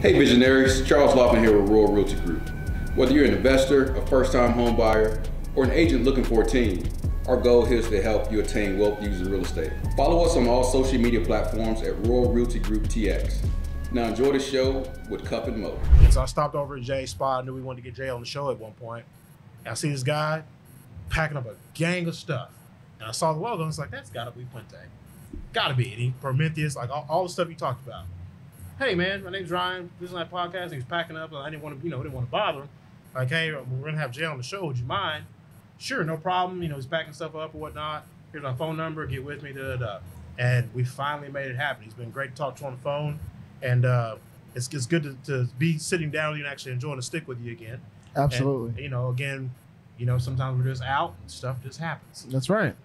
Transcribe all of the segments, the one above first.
Hey visionaries, Charles Laughlin here with Royal Realty Group. Whether you're an investor, a first-time home buyer, or an agent looking for a team, our goal here is to help you attain wealth using real estate. Follow us on all social media platforms at Royal Realty Group TX. Now enjoy the show with Cuff and Mo. So I stopped over at Jay's spot. I knew we wanted to get Jay on the show at one point. And I see this guy packing up a gang of stuff. And I saw the logo and it's like, that's gotta be Fuente. Gotta be. And he Prometheus, like all, all the stuff you talked about. Hey man, my name's Ryan. This is my podcast. And he's packing up. I didn't want to, you know, didn't want to bother him. Like, hey, we're gonna have Jay on the show. Would you mind? Sure, no problem. You know, he's packing stuff up or whatnot. Here's my phone number. Get with me. Da, da, da. And we finally made it happen. He's been great to talk to on the phone, and uh, it's, it's good to, to be sitting down with you and actually enjoying the stick with you again. Absolutely. And, you know, again, you know, sometimes we're just out and stuff just happens. That's right.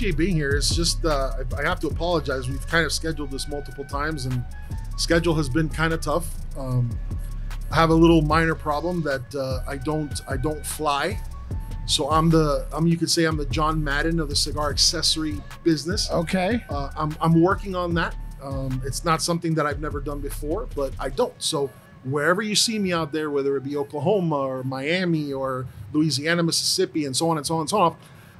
Appreciate being here. It's just uh, I I have to apologize. We've kind of scheduled this multiple times, and schedule has been kind of tough. Um, I have a little minor problem that uh, I don't I don't fly, so I'm the I'm you could say I'm the John Madden of the cigar accessory business. Okay. Uh, I'm I'm working on that. Um, it's not something that I've never done before, but I don't. So wherever you see me out there, whether it be Oklahoma or Miami or Louisiana, Mississippi, and so on and so on and so on,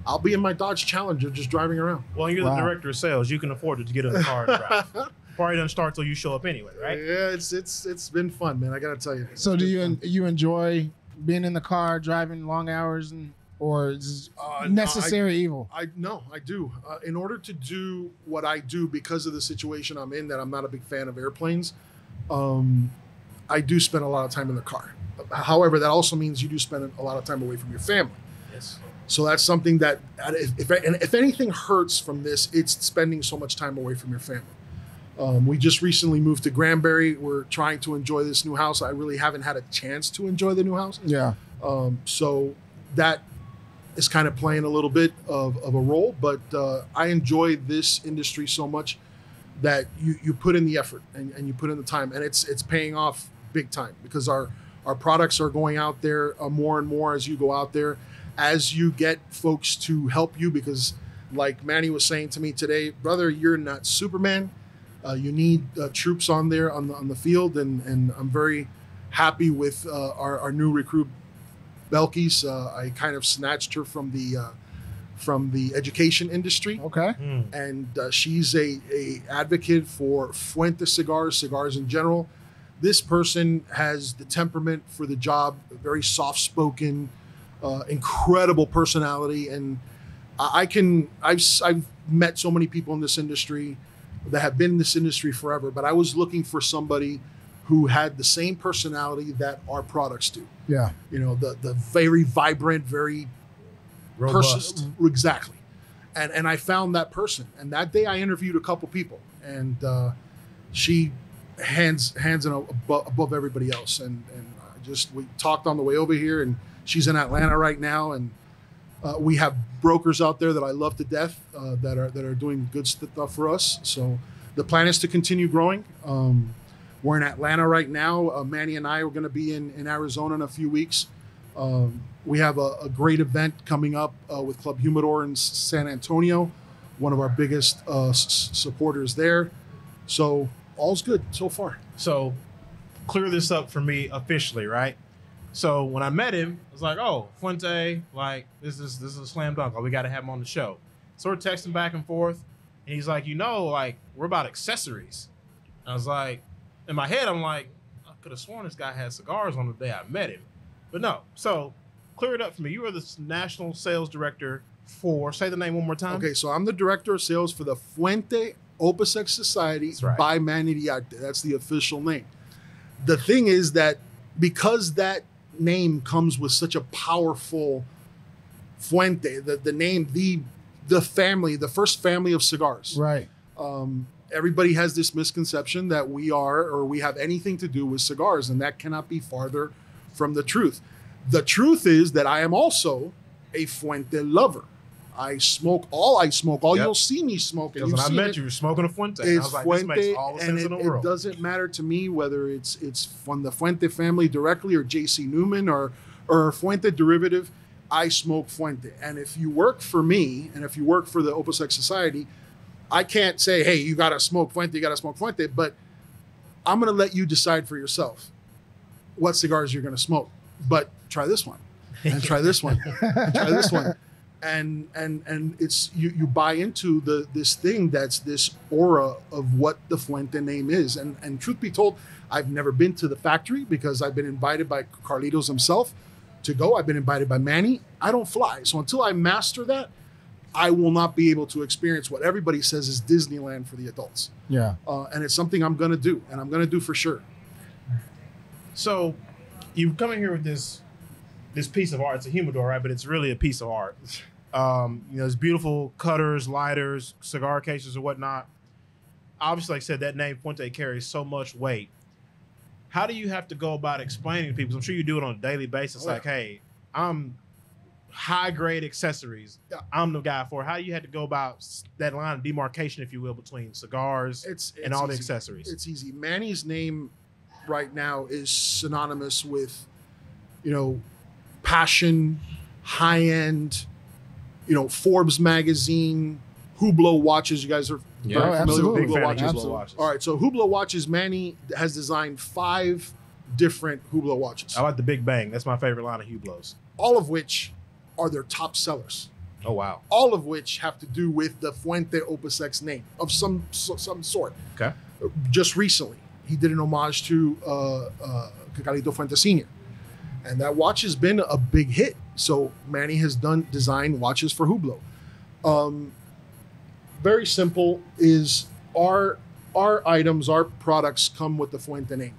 I'll be in my Dodge Challenger just driving around. Well, you're Wow. the director of sales. You can afford it to get in the car and drive. Party doesn't start till you show up anyway, right? Yeah, it's it's it's been fun, man. I gotta tell you. So do you fun. you enjoy being in the car, driving long hours, and or is it Uh, necessary evil? I no, I do. Uh, in order to do what I do because of the situation I'm in, that I'm not a big fan of airplanes. Um, I do spend a lot of time in the car. However, that also means you do spend a lot of time away from your family. Yes. So that's something that, if, if, and if anything hurts from this, it's spending so much time away from your family. Um, we just recently moved to Granbury. We're trying to enjoy this new house. I really haven't had a chance to enjoy the new house. Yeah. Um, so that is kind of playing a little bit of, of a role, but uh, I enjoy this industry so much that you, you put in the effort and, and you put in the time and it's it's paying off big time because our our products are going out there uh, more and more as you go out there as you get folks to help you because like Manny was saying to me today brother you're not Superman uh, you need uh, troops on there on the, on the field and and I'm very happy with uh, our, our new recruit Belkis uh, I kind of snatched her from the uh, from the education industry Okay. Hmm. and uh, she's a, a advocate for Fuente cigars, cigars in general. This person has the temperament for the job, very soft spoken, uh, incredible personality, and I, I can I've I've met so many people in this industry that have been in this industry forever, but I was looking for somebody who had the same personality that our products do. Yeah. You know, the the very vibrant, very Robust. person exactly and and i found that person and that day i interviewed a couple people and uh, she hands hands in above, above everybody else and and I just we talked on the way over here and she's in atlanta right now and uh, we have brokers out there that i love to death uh, that are that are doing good stuff for us so the plan is to continue growing um, we're in atlanta right now uh, manny and i are going to be in in arizona in a few weeks um, we have a, a great event coming up uh, with Club Humidor in San Antonio, one of our biggest uh, s- supporters there. So all's good so far. So clear this up for me officially, right? So when I met him, I was like, "Oh, Fuente, like this is this is a slam dunk. Oh, we got to have him on the show." So we're texting back and forth, and he's like, "You know, like we're about accessories." I was like, in my head, I'm like, I could have sworn this guy had cigars on the day I met him, but no. So clear it up for me. You are the national sales director for. Say the name one more time. Okay, so I'm the director of sales for the Fuente Opus X Society right. by Manny Iriarte. That's the official name. The thing is that because that name comes with such a powerful Fuente, the, the name, the the family, the first family of cigars. Right. Um, everybody has this misconception that we are or we have anything to do with cigars, and that cannot be farther from the truth. The truth is that I am also a Fuente lover. I smoke all I smoke. All Yep. you'll see me smoking. Because when I met it, you, you were smoking a Fuente. And I It's was like, this Fuente, makes all the sense it, in the it doesn't matter to me whether it's it's from the Fuente family directly or JC Newman or or a Fuente derivative. I smoke Fuente, and if you work for me and if you work for the Opus X Society, I can't say, "Hey, you got to smoke Fuente, you got to smoke Fuente," but I'm going to let you decide for yourself what cigars you're going to smoke. But try this one, and try this one, and try this one, and and and it's you you buy into the this thing that's this aura of what the Fuente name is. And and truth be told, I've never been to the factory because I've been invited by Carlitos himself to go. I've been invited by Manny. I don't fly, so until I master that. I will not be able to experience what everybody says is Disneyland for the adults. Yeah. Uh, and it's something I'm going to do, and I'm going to do for sure. So you come in here with this this piece of art. It's a humidor, right? But it's really a piece of art. Um, you know, it's beautiful cutters, lighters, cigar cases, or whatnot. Obviously, like I said, that name Fuente carries so much weight. How do you have to go about explaining to people? I'm sure you do it on a daily basis. Oh, yeah. like, hey, I'm high grade accessories. I'm the guy for. it. How do you have to go about that line of demarcation, if you will, between cigars It's, and it's all the accessories? It's easy. Manny's name right now is synonymous with, you know, passion, high end, you know, Forbes magazine, Hublot watches. You guys are Yeah, very Oh, familiar absolutely. with Hublot watches. Hublot Absolutely. watches. All right, so Hublot watches. Manny has designed five different Hublot watches, I like the Big Bang. That's my favorite line of Hublots. all of which are their top sellers. Oh wow. all of which have to do with the Fuente Opus X name of some so- some sort. Okay. Just recently, he did an homage to uh, uh, Carlito Fuente Sr. And that watch has been a big hit. So Manny has done design watches for Hublot. Um, very simple is our our items, our products come with the Fuente name.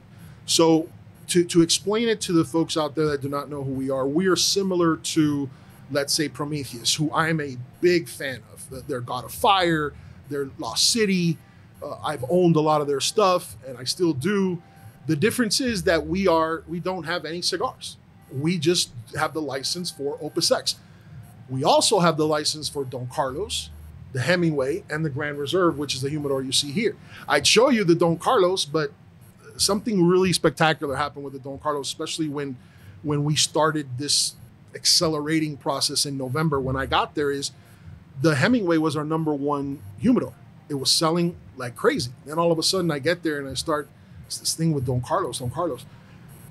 So to, to explain it to the folks out there that do not know who we are, we are similar to, let's say, Prometheus, who I am a big fan of. They're God of Fire, they're Lost City. Uh, I've owned a lot of their stuff, and I still do. The difference is that we are we don't have any cigars. We just have the license for Opus X. We also have the license for Don Carlos, the Hemingway, and the Grand Reserve, which is the humidor you see here. I'd show you the Don Carlos, but something really spectacular happened with the Don Carlos, especially when when we started this accelerating process in November. When I got there, is the Hemingway was our number one humidor. It was selling like crazy. Then all of a sudden, I get there and I start it's this thing with Don Carlos, Don Carlos,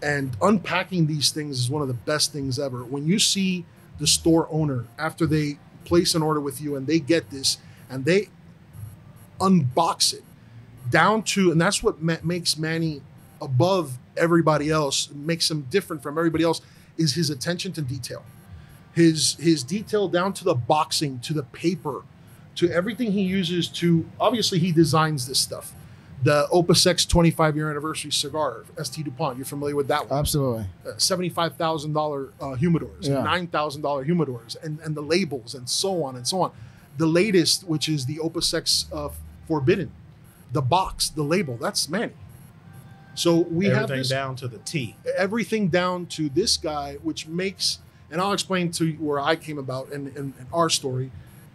and unpacking these things is one of the best things ever. When you see the store owner after they place an order with you and they get this and they unbox it down to, and that's what ma- makes Manny above everybody else, makes him different from everybody else, is his attention to detail. His his detail down to the boxing, to the paper, to everything he uses to. Obviously, he designs this stuff. The Opus X 25 year anniversary cigar, ST DuPont. You're familiar with that one? Absolutely. uh, seventy-five thousand dollar uh, humidors, Yeah. nine thousand dollar humidors, and and the labels and so on and so on. The latest, which is the Opus X uh, Forbidden, the box, the label, that's Manny. So we have Everything down to the T. everything down to this guy, which makes, and I'll explain to you where I came about and, and, and our story,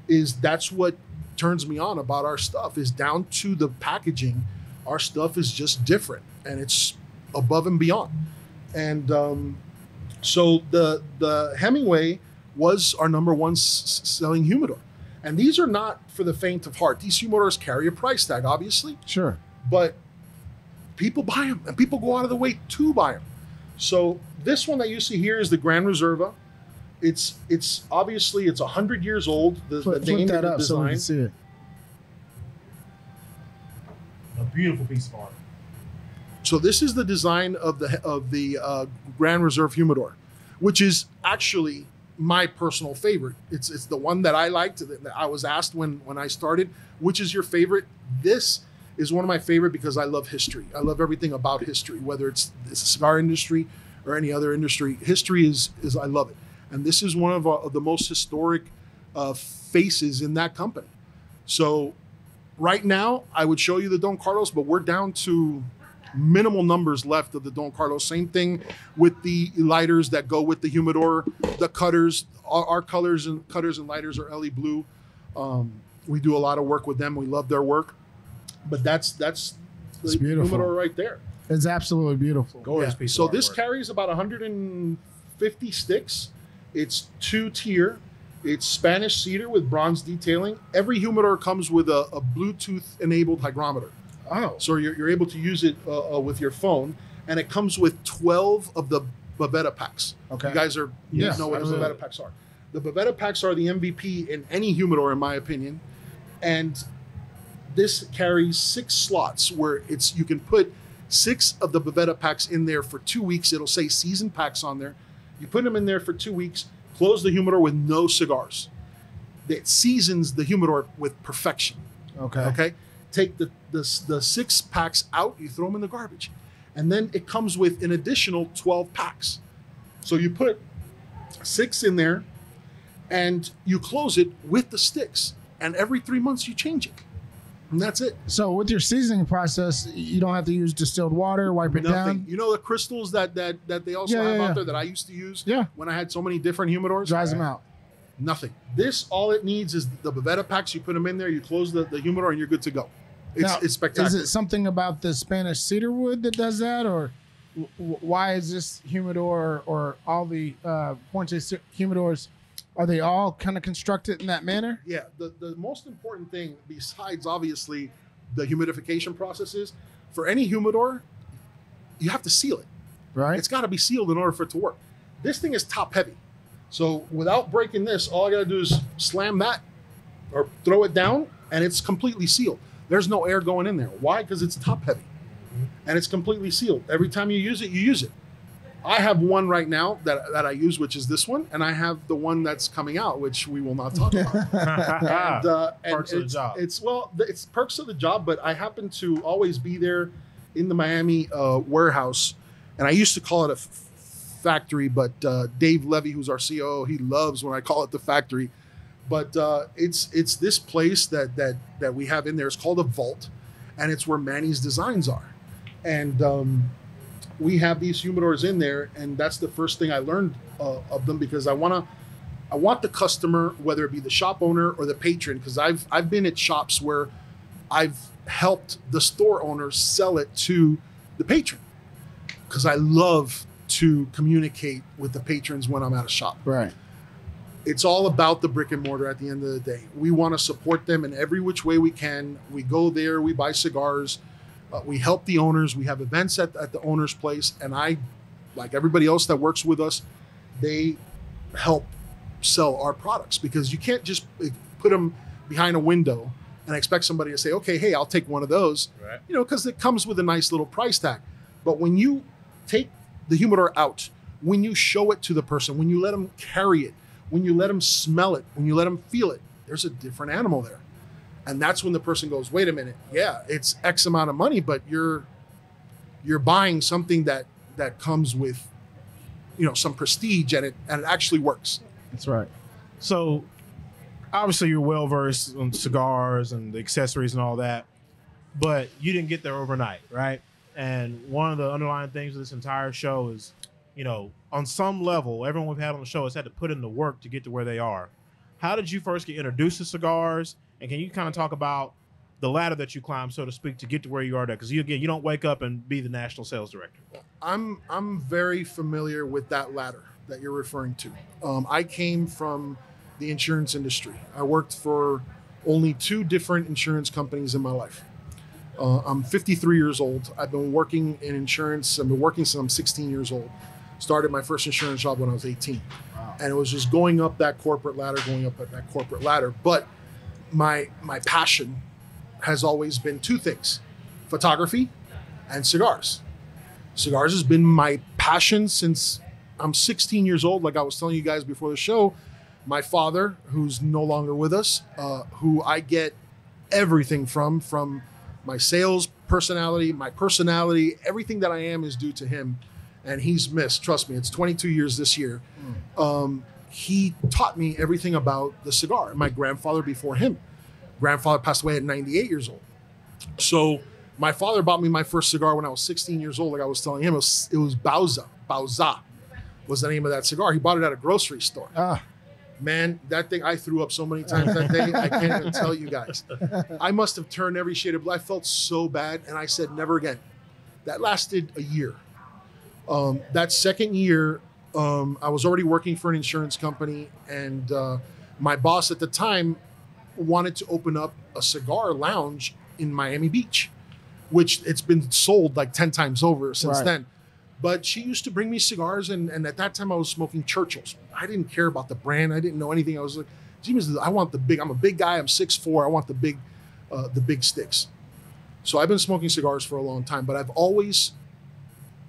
is that's what turns me on about our stuff is down to the packaging. Our stuff is just different and it's above and beyond. And um, so the the Hemingway was our number one s- selling humidor. And these are not for the faint of heart. These humidors carry a price tag, obviously Sure. but people buy them and people go out of the way to buy them. So this one that you see here is the Grand Reserva. It's it's obviously it's hundred years old. The, Flip, the flip that up so we can see it. Beautiful piece of art. So this is the design of the of the uh, Grand Reserve humidor. which is actually my personal favorite. It's it's the one that I liked. That I was asked when when I started, which is your favorite? This is one of my favorite because I love history. I love everything about history, whether it's the cigar industry or any other industry. History is is I love it, and this is one of, uh, of the most historic uh, faces in that company. So right now, I would show you the Don Carlos, but we're down to minimal numbers left of the Don Carlos. Same thing with the lighters that go with the humidor, the cutters. Our, our colors and cutters and lighters are Elie Bleu. Um, we do a lot of work with them. We love their work, but that's that's It's the beautiful. humidor right there. It's absolutely beautiful. Gorgeous Yeah. piece of So this artwork. carries about 150 sticks. It's two tier. It's Spanish cedar with bronze detailing. Every humidor comes with a, a Bluetooth enabled hygrometer. Oh, So you're, you're able to use it uh, uh, with your phone, and it comes with 12 of the Boveda packs. Okay. You guys are you Yes, know what the. Boveda packs are. The Boveda packs are the MVP in any humidor, in my opinion, and this carries six slots where it's you can put six of the Boveda packs in there for two weeks. It'll say season packs on there. You put them in there for two weeks. Close the humidor with no cigars. It seasons the humidor with perfection. okay. Okay. Take the, the the six packs out. You throw them in the garbage, and then it comes with an additional twelve packs. So you put six in there, and you close it with the sticks. And every three months you change it, and that's it. So with your seasoning process, you don't have to use distilled water, wipe it Nothing. down. You know the crystals that that that they also Yeah, have yeah, out yeah. there that I used to use Yeah, when I had so many different humidors. dries them out. Nothing. This all it needs is the Boveda packs. You put them in there. You close the, the humidor, and you're good to go. It's Now, it's spectacular. Is it something about the Spanish cedar wood that does that, or why is this humidor or all the uh, Ponce humidors? Are they all kind of constructed in that manner? Yeah, the, the most important thing, besides obviously the humidification processes, for any humidor, you have to seal it. Right. It's got to be sealed in order for it to work. This thing is top heavy. So without breaking this, all I got to do is slam that or throw it down, and it's completely sealed. There's no air going in there. Why? Because it's top heavy and it's completely sealed. Every time you use it, you use it. I have one right now that, that I use, which is this one, and I have the one that's coming out, which we will not talk about. and, uh, and Perks of the it's, job. It's well, it's perks of the job, but I happen to always be there in the Miami uh, warehouse, and I used to call it a f- factory, but uh, Dave Levy, who's our CEO, he loves when I call it the factory. But uh, it's it's this place that that that we have in there. It's called a vault, and it's where Manny's designs are, and um, we have these humidors in there, and that's the first thing I learned uh, of them because I want to. I want the customer, whether it be the shop owner or the patron, because I've I've been at shops where I've helped the store owner sell it to the patron, because I love to communicate with the patrons when I'm at a shop. Right. It's all about the brick and mortar at the end of the day. We want to support them in every which way we can. We go there, we buy cigars, uh, we help the owners. We have events at, at the owner's place, and I, like everybody else that works with us, they help sell our products because you can't just uh, put them behind a window and expect somebody to say, okay, hey, I'll take one of those, Right. you know, because it comes with a nice little price tag. But when you take the humidor out, when you show it to the person, when you let them carry it, when you let them smell it, when you let them feel it, there's a different animal there. And that's when the person goes, wait a minute, yeah, it's X amount of money, but you're you're buying something that that comes with you know some prestige and it and it actually works. That's right. So, obviously, you're well versed on cigars and the accessories and all that, but you didn't get there overnight, right? And one of the underlying things of this entire show is, you know, on some level, everyone we've had on the show has had to put in the work to get to where they are. How did you first get introduced to cigars? And can you kind of talk about the ladder that you climb, so to speak, to get to where you are there? Because you again, you don't wake up and be the national sales director. I'm I'm very familiar with that ladder that you're referring to. Um, I came from the insurance industry. I worked for only two different insurance companies in my life. Uh, I'm 53 years old. I've been working in insurance. I've been working since I'm 16 years old. Started my first insurance job when I was 18, Wow. and it was just going up that corporate ladder, going up that corporate ladder. But my my passion has always been two things: photography and cigars. Cigars has been my passion since I'm 16 years old, like I was telling you guys before the show. My father, who's no longer with us, uh, who I get everything from, from my sales personality, my personality, everything that I am is due to him. And he's missed. Trust me, it's 22 years this year. Um, he taught me everything about the cigar. My grandfather before him, grandfather passed away at 98 years old. So my father bought me my first cigar when I was 16 years old. Like I was telling him, it was, it was Bauza. Bauza was the name of that cigar. He bought it at a grocery store. Ah, Man, that thing I threw up so many times that day. I can't even tell you guys. I must have turned every shade of blue. I felt so bad, and I said never again. That lasted a year. Um, that second year, um, I was already working for an insurance company, and uh, my boss at the time wanted to open up a cigar lounge in Miami Beach, which it's been sold like ten times over since Right. then. But she used to bring me cigars, and, and at that time I was smoking Churchills. I didn't care about the brand. I didn't know anything. I was like, "Geez, I want the big. I'm a big guy. I'm 6'4". I want the big, uh, the big sticks. So I've been smoking cigars for a long time, but I've always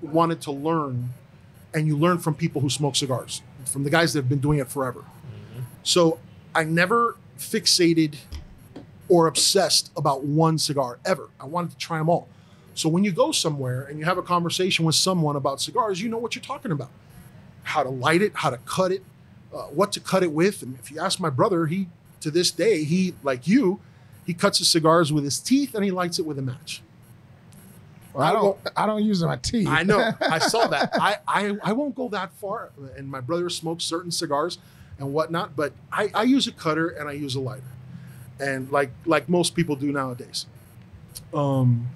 wanted to learn, and you learn from people who smoke cigars, from the guys that have been doing it forever. So I never fixated or obsessed about one cigar ever. I wanted to try them all. So when you go somewhere and you have a conversation with someone about cigars, you know what you're talking about. How to light it, how to cut it, uh, what to cut it with. And if you ask my brother, he to this day, he like you, he cuts his cigars with his teeth and he lights it with a match. I don't. I don't use my teeth. I know. I saw that. I, I I won't go that far. And my brother smokes certain cigars and whatnot, but I, I use a cutter and I use a lighter, and like like most people do nowadays. Um,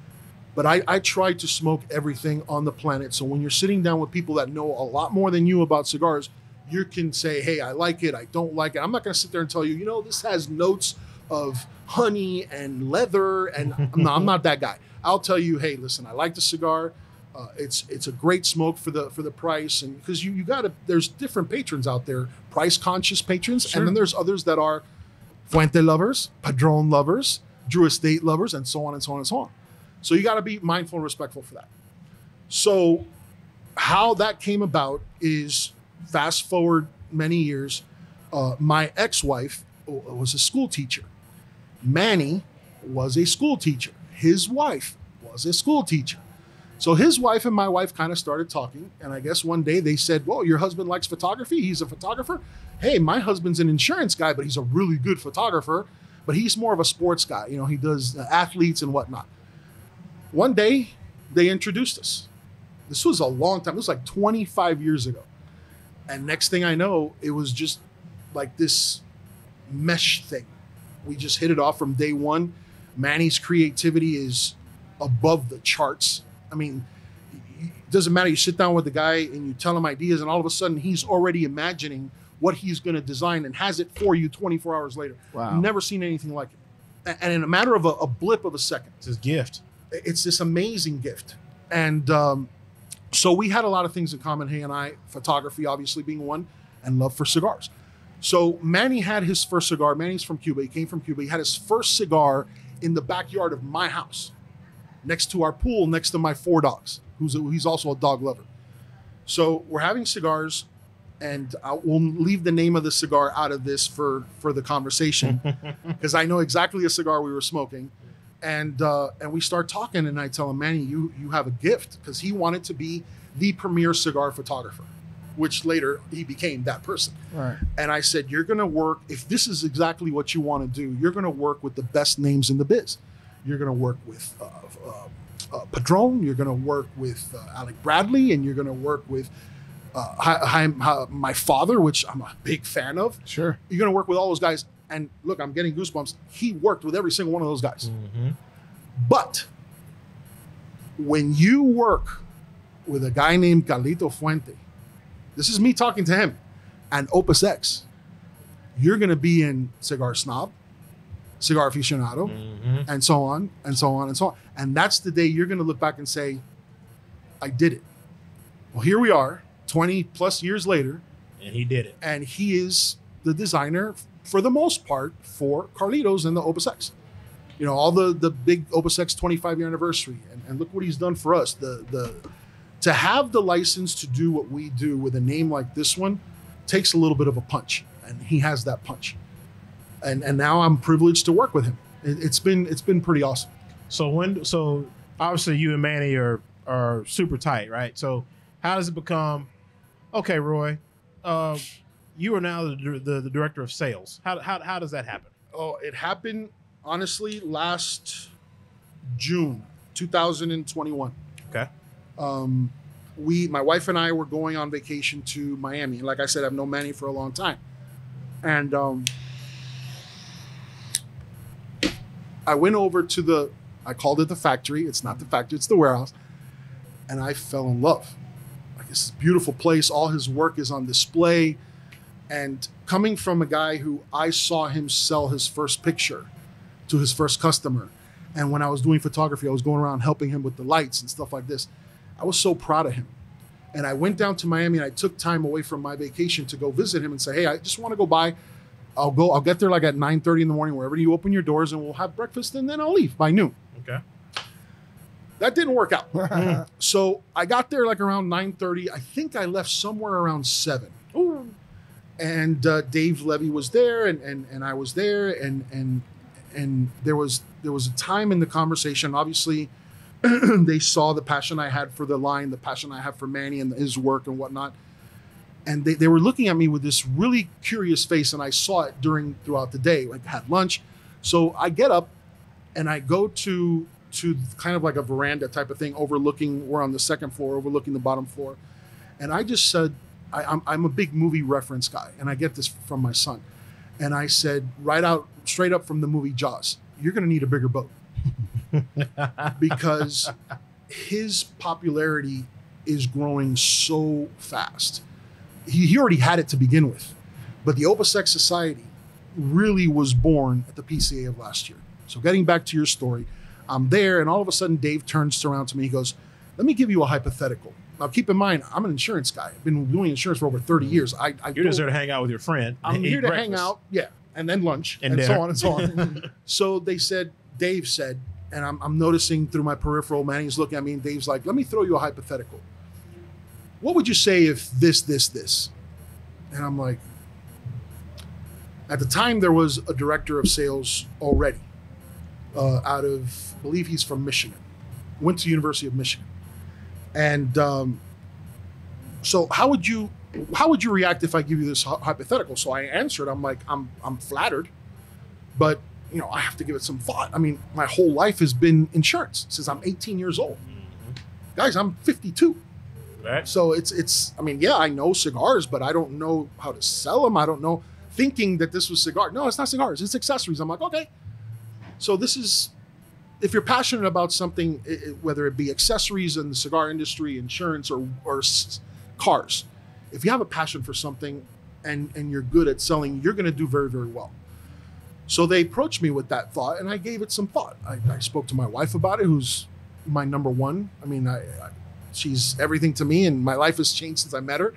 but I I try to smoke everything on the planet. So when you're sitting down with people that know a lot more than you about cigars, you can say, hey, I like it, I don't like it. I'm not going to sit there and tell you, you know, this has notes of honey and leather, and no, I'm not that guy. I'll tell you, hey, listen, I like the cigar. Uh, it's it's a great smoke for the for the price, and because you you got to there's different patrons out there, price conscious patrons, Sure. and then there's others that are Fuente lovers, Padron lovers, Drew Estate lovers, and so on and so on and so on. So you got to be mindful and respectful for that. So how that came about is fast forward many years. Uh, my ex-wife was a school teacher. Manny was a school teacher. His wife was a school teacher. So his wife and my wife kind of started talking, and I guess one day they said, "Well, your husband likes photography. He's a photographer. Hey, my husband's an insurance guy, but he's a really good photographer. But he's more of a sports guy. You know, he does uh, athletes and whatnot." One day, they introduced us. This was a long time. It was like 25 years ago. And next thing I know, it was just like this mesh thing. We just hit it off from day one. Manny's creativity is above the charts. I mean, it doesn't matter. You sit down with the guy and you tell him ideas, and all of a sudden he's already imagining what he's going to design and has it for you 24 hours later. Wow. Never seen anything like it. And in a matter of a, a blip of a second, It's his gift. it's this amazing gift. And um, so we had a lot of things in common, he and I, photography obviously being one, and love for cigars. So Manny had his first cigar. Manny's from Cuba. He came from Cuba. He had his first cigar in the backyard of my house, next to our pool, next to my four dogs, who's a, he's also a dog lover. So we're having cigars, and I will leave the name of the cigar out of this for for the conversation because I know exactly the cigar we were smoking and uh, and we start talking, and I tell him, Manny, you you have a gift because he wanted to be the premier cigar photographer, which later he became that person. Right. And I said, you're going to work if this is exactly what you want to do. You're going to work with the best names in the biz. You're going to work with uh, uh, uh, Padron. You're going to work with uh, Alec Bradley, and you're going to work with uh, Hi- Hi- Hi- my father, which I'm a big fan of Sure. you're going to work with all those guys. And look, I'm getting goosebumps. He worked with every single one of those guys. Mm-hmm. But when you work with a guy named Carlito Fuente, this is me talking to him, and Opus X, you're going to be in Cigar Snob, Cigar Aficionado, Mm-hmm. and so on, and so on, and so on. And that's the day you're going to look back and say, I did it. Well, here we are, 20 plus years later, And he did it. and he is the designer for the most part for Carlitos and the Opus X. You know, all the the big Opus X 25 year anniversary, and, and look what he's done for us. The the to have the license to do what we do with a name like this one takes a little bit of a punch, and he has that punch. And and now I'm privileged to work with him. It, it's been it's been pretty awesome. So when so obviously you and Manny are are super tight, right? So how does it become? Okay, Roy, uh, you are now the, the the director of sales. How how how does that happen? Oh, it happened honestly last June 2021. Okay. Um, we, my wife and I, were going on vacation to Miami. And like I said, I've known Manny for a long time, and um, I went over to the. I called it the factory. It's not the factory. It's the warehouse, and I fell in love. Like it's a beautiful place. All his work is on display, and coming from a guy who I saw him sell his first picture to his first customer. And when I was doing photography, I was going around helping him with the lights and stuff like this. I was so proud of him. And I went down to Miami and I took time away from my vacation to go visit him and say, Hey, I just want to go by. I'll go, I'll get there like at 9 30 in the morning, wherever you open your doors, and we'll have breakfast and then I'll leave by noon. Okay. That didn't work out. so I got there like around 9 30. I think I left somewhere around 7 Ooh. and uh, Dave Levy was there, and, and and I was there, and and and there was there was a time in the conversation. Obviously, they saw the passion I had for the line, the passion I have for Manny and his work and whatnot, and they, they were looking at me with this really curious face, and I saw it during throughout the day. Like had lunch, so I get up and I go to to kind of like a veranda type of thing, overlooking. We're on the second floor, overlooking the bottom floor, and I just said, I, I'm, I'm a big movie reference guy, and I get this from my son. And I said, right out, straight up from the movie Jaws, you're going to need a bigger boat because his popularity is growing so fast. He, he already had it to begin with, but the Opus X Society really was born at the PCA of last year. So, getting back to your story, I'm there, and all of a sudden, Dave turns around to me. He goes, Let me give you a hypothetical. Now, keep in mind, I'm an insurance guy. I've been doing insurance for over 30 mm-hmm. years. I, I You're just there to hang out with your friend. I'm here to hang out, yeah, and then lunch And and, so on and so on. so they said, Dave said, and I'm, I'm noticing through my peripheral, Manny's looking at me, and Dave's like, let me throw you a hypothetical. What would you say if this, this, this? And I'm like, at the time, there was a director of sales already uh, out of, I believe he's from Michigan, went to University of Michigan. And um, so how would you how would you react if I give you this hypothetical? So I answered, I'm like, I'm I'm flattered, but you know, I have to give it some thought. I mean, my whole life has been insurance since I'm 18 years old. Mm-hmm. Guys, I'm 52. Right. So it's it's I mean, yeah, I know cigars, but I don't know how to sell them. I don't know thinking that this was cigar. No, it's not cigars. It's accessories. I'm like, okay. So this is if you're passionate about something, i- i- whether it be accessories in the cigar industry, insurance, or or s- cars, if you have a passion for something and and you're good at selling, you're going to do very very well. So they approached me with that thought, and I gave it some thought. I, I spoke to my wife about it, who's my number one. I mean, I, I she's everything to me, and my life has changed since I met her.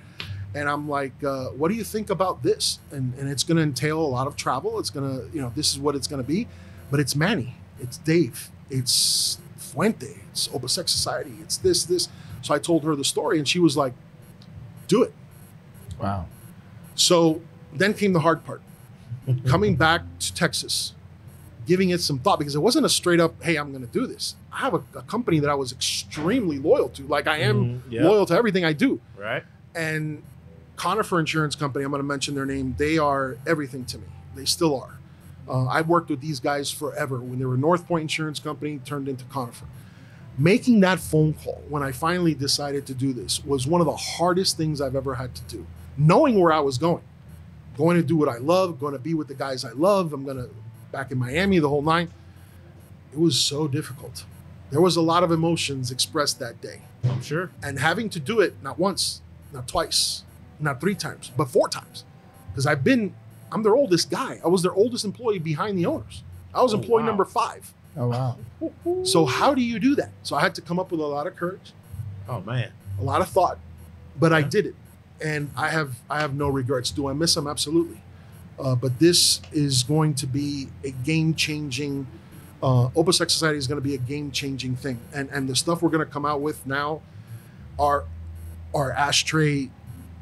And I'm like, uh, what do you think about this? And and it's going to entail a lot of travel. It's going to, you know, this is what it's going to be. But it's Manny, it's Dave, it's Fuente, it's Opus X Society, it's this, this. So I told her the story, and she was like, do it. Wow. So then came the hard part coming back to Texas, giving it some thought because it wasn't a straight up, hey, I'm going to do this. I have a, a company that I was extremely loyal to. Like I am Mhm, yeah. loyal to everything I do. Right. And Conifer Insurance Company, I'm going to mention their name, they are everything to me. They still are. Uh, I've worked with these guys forever. When they were North Pointe Insurance Company, turned into Conifer. Making that phone call when I finally decided to do this was one of the hardest things I've ever had to do. Knowing where I was going, going to do what I love, going to be with the guys I love. I'm going to back in Miami, the whole nine. It was so difficult. There was a lot of emotions expressed that day I'm sure. and having to do it not once, not twice, not three times, but four times. Because I've been, I'm their oldest guy. I was their oldest employee behind the owners. I was Oh, employee wow. number five. Oh wow. So how do you do that? So I had to come up with a lot of courage, Oh man. a lot of thought, but I did it, and I have I have no regrets. Do I miss them? Absolutely. Uh, but this is going to be a game changing. Uh, Opus X Society is going to be a game changing thing, and and the stuff we're going to come out with now, our our ashtray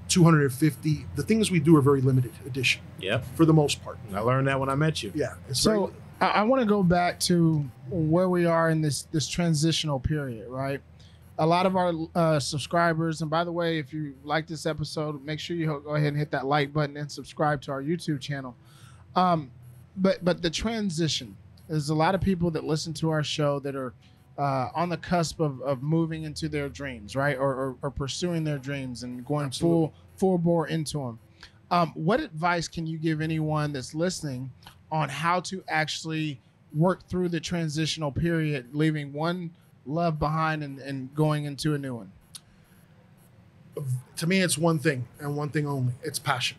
250 the things we do are very limited edition Yeah. for the most part I learned that when I met you. yeah So very, I, I want to go back to where we are in this this transitional period, right? A lot of our uh, subscribers, and by the way, if you like this episode, make sure you go ahead and hit that like button and subscribe to our YouTube channel. Um, but but the transition, there's a lot of people that listen to our show that are uh, on the cusp of, of moving into their dreams, right, or, or, or pursuing their dreams and going Absolutely. full full bore into them. Um, what advice can you give anyone that's listening on how to actually work through the transitional period, leaving one love behind and, and going into a new one? to me it's one thing and one thing only. It's passion.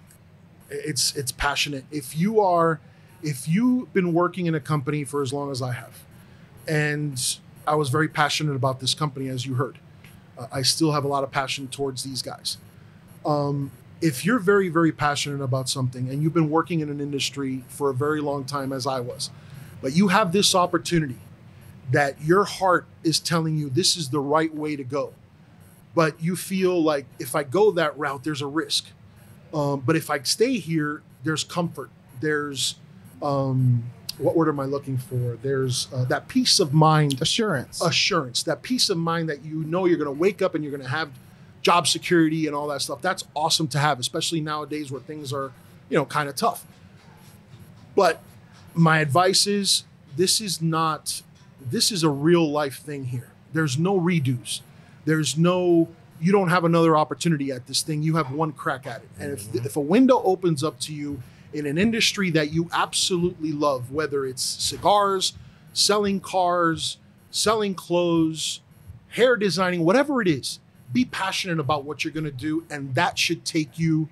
It's it's passionate. If you are if you've been working in a company for as long as i have and i was very passionate about this company as you heard uh, i still have a lot of passion towards these guys. Um, if you're very very passionate about something and you've been working in an industry for a very long time as i was but you have this opportunity that your heart is telling you this is the right way to go but you feel like if I go that route, there's a risk. Um, but if I stay here, there's comfort. There's um, what word am I looking for? There's uh, that peace of mind, Assurance. assurance, that peace of mind that you know you're going to wake up and you're going to have job security and all that stuff. That's awesome to have, especially nowadays where things are, you know, kind of tough. But my advice is this is not this is a real life thing here. There's no redos. There's no you don't have another opportunity at this thing. You have one crack at it. And if mm-hmm. if a window opens up to you in an industry that you absolutely love, whether it's cigars, selling cars, selling clothes, hair designing, whatever it is, be passionate about what you're going to do and that should take you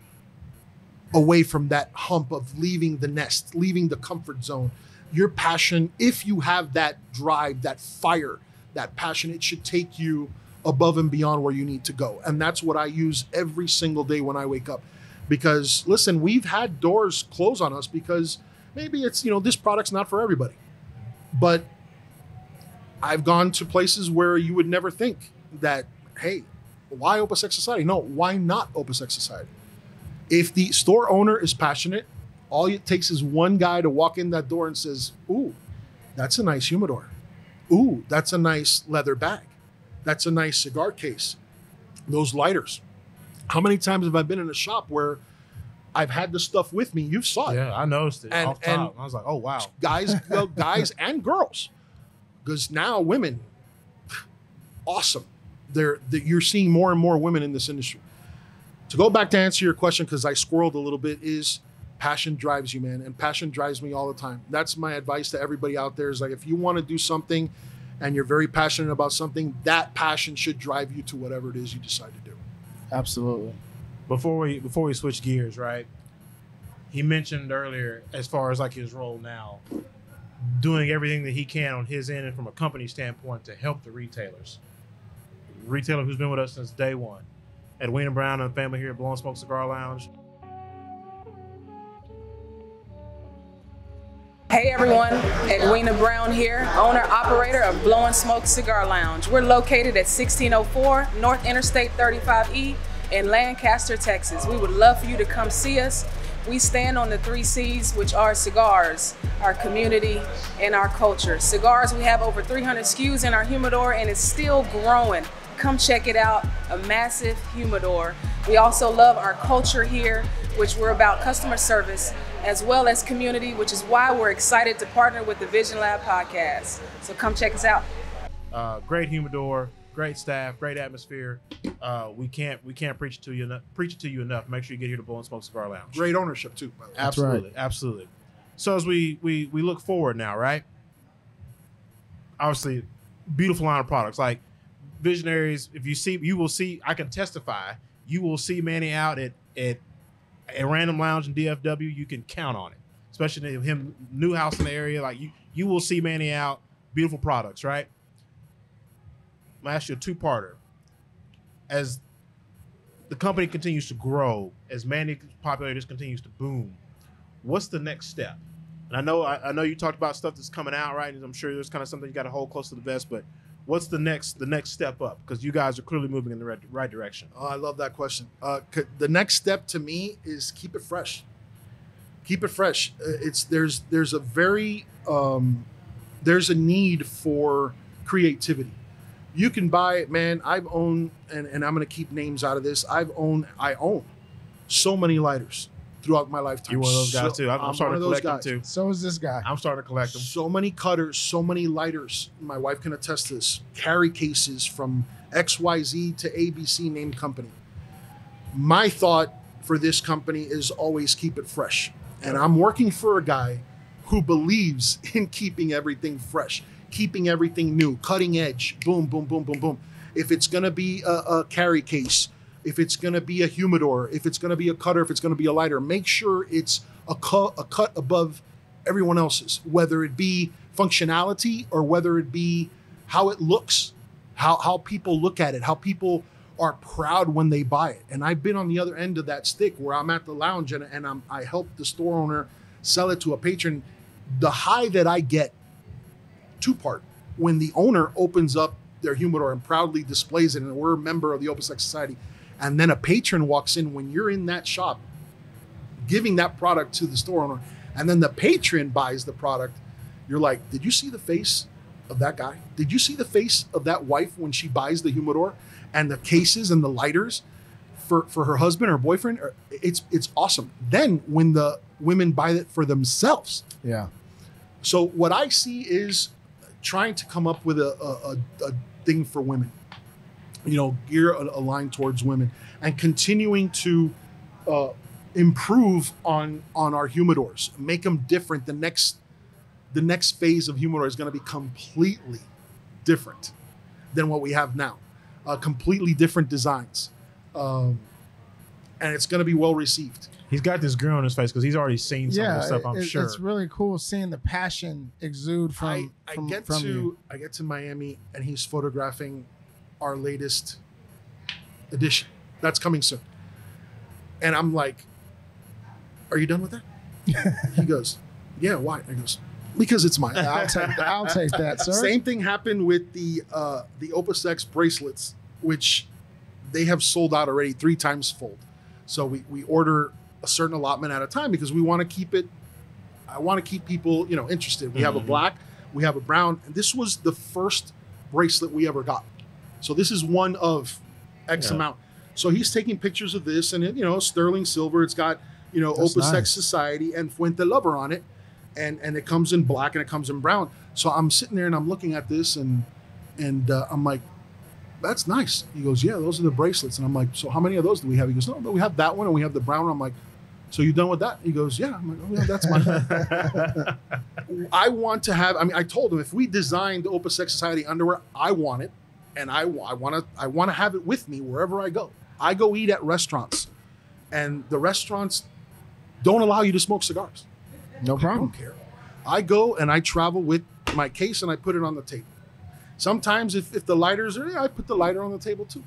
away from that hump of leaving the nest, leaving the comfort zone. Your passion, if you have that drive, that fire, that passion, it should take you above and beyond where you need to go. And that's what I use every single day when I wake up. Because listen, we've had doors close on us because maybe it's, you know, this product's not for everybody. But I've gone to places where you would never think that, hey, why Opus X Society? No, why not Opus X Society? If the store owner is passionate, all it takes is one guy to walk in that door and says, "Ooh, that's a nice humidor. Ooh, that's a nice leather bag. That's a nice cigar case. Those lighters. How many times have I been in a shop where I've had the stuff with me? You've saw it Yeah, I noticed it And- off top. I was like, oh wow. guys, guys and girls, because now women, awesome. They're, that you're seeing more and more women in this industry. To go back to answer your question, because I squirreled a little bit, is passion drives you, man, and passion drives me all the time. That's my advice to everybody out there. Is like if you want to do something, and you're very passionate about something, that passion should drive you to whatever it is you decide to do. Absolutely. before we before we switch gears, right? He mentioned earlier, as far as like his role now, doing everything that he can on his end and from a company standpoint to help the retailers. Retailer who's been with us since day one, Edwina Brown and family here at Blowing Smoke Cigar Lounge. Hey everyone, Edwina Brown here, owner operator of Blowing Smoke Cigar Lounge. We're located at 1604 North Interstate 35E in Lancaster, Texas. We would love for you to come see us. We stand on the three C's, which are cigars, our community, and our culture. Cigars, we have over 300 SKUs in our humidor and it's still growing. Come check it out, a massive humidor. We also love our culture here, which we're about customer service as well as community, which is why we're excited to partner with the Vision Lab podcast. So come check us out. Uh, great humidor, great staff, great atmosphere. Uh, we can't we can't preach it to you enough, preach it to you enough. Make sure you get here to Blowing Smoke Cigar Lounge. Great ownership too. By the way. That's right. absolutely, absolutely. So as we we we look forward now, right? Obviously, beautiful line of products like visionaries. If you see, you will see. I can testify. You will see Manny out at at a random lounge in DFW. You can count on it, especially him new house in the area. Like you, you will see Manny out. Beautiful products, right? I'm gonna ask you a two-parter. As the company continues to grow, as Manny popularity just continues to boom, what's the next step? And I know I, I know you talked about stuff that's coming out, right? And I'm sure there's kind of something you got to hold close to the vest. But What's the next the next step up? Because you guys are clearly moving in the right, right direction. Oh, I love that question. Uh, the next step to me is keep it fresh. Keep it fresh. Uh, It's there's there's a very um, there's a need for creativity. You can buy, it, man. I've owned, and, and I'm going to keep names out of this. I've owned, I own so many lighters throughout my lifetime. You're one of those guys So- too. I'm, I'm starting to collect them too. So is this guy. I'm starting to collect them. So many cutters, so many lighters. My wife can attest to this. Carry cases from XYZ to ABC name company. My thought for this company is always keep it fresh. And I'm working for a guy who believes in keeping everything fresh, keeping everything new, cutting edge, boom, boom, boom, boom, boom. If it's going to be a, a carry case, if it's going to be a humidor, if it's going to be a cutter, if it's going to be a lighter, make sure it's a cut, a cut above everyone else's, whether it be functionality or whether it be how it looks, how, how people look at it, how people are proud when they buy it. And I've been on the other end of that stick where I'm at the lounge and, and I'm, I help the store owner sell it to a patron. The high that I get, two part, when the owner opens up their humidor and proudly displays it, and we're a member of the Opus X Society, and then a patron walks in when you're in that shop giving that product to the store owner, and then the patron buys the product, you're like, did you see the face of that guy? Did you see the face of that wife when she buys the humidor and the cases and the lighters for, for her husband or boyfriend? Or- It's it's awesome. Then when the women buy it for themselves, Yeah. so what I see is trying to come up with a, a, a, a thing for women, you know, gear aligned towards women, and continuing to uh, improve on on our humidors, make them different. The next the next phase of humidor is going to be completely different than what we have now, uh, completely different designs, um, and it's going to be well received. He's got this grin on his face because he's already seen some of Yeah, the stuff. I'm it- sure. it's really cool seeing the passion exude from I, I from, get from to you. I get to Miami and he's photographing our latest edition. That's coming soon. And I'm like, Are you done with that? he goes, Yeah, why? I goes, Because it's mine. I'll take I'll take that, sir. Same thing happened with the uh the Opus X bracelets, which they have sold out already three times fold. So we, we order a certain allotment at a time because we want to keep it I want to keep people, you know, interested. We have a Mhm. black, we have a brown, and this was the first bracelet we ever got. So this is one of X Yeah. amount. So he's taking pictures of this, and it, you know, sterling silver. It's got you know That's Opus nice. X Society and Fuente Lover on it, and and it comes in black and it comes in brown. So I'm sitting there and I'm looking at this, and and uh, I'm like, that's nice. He goes, yeah, those are the bracelets, and I'm like, so how many of those do we have? He goes, no, no, we have that one and we have the brown one. I'm like, so you done with that? He goes, yeah. I'm like, oh yeah, that's mine. I want to have. I mean, I told him if we designed the Opus X Society underwear, I want it, and I I want to I want to have it with me wherever I go. I go eat at restaurants, and the restaurants don't allow you to smoke cigars. no I problem. don't care. I go and I travel with my case and I put it on the table. Sometimes if, if the lighters are, yeah, I put the lighter on the table too.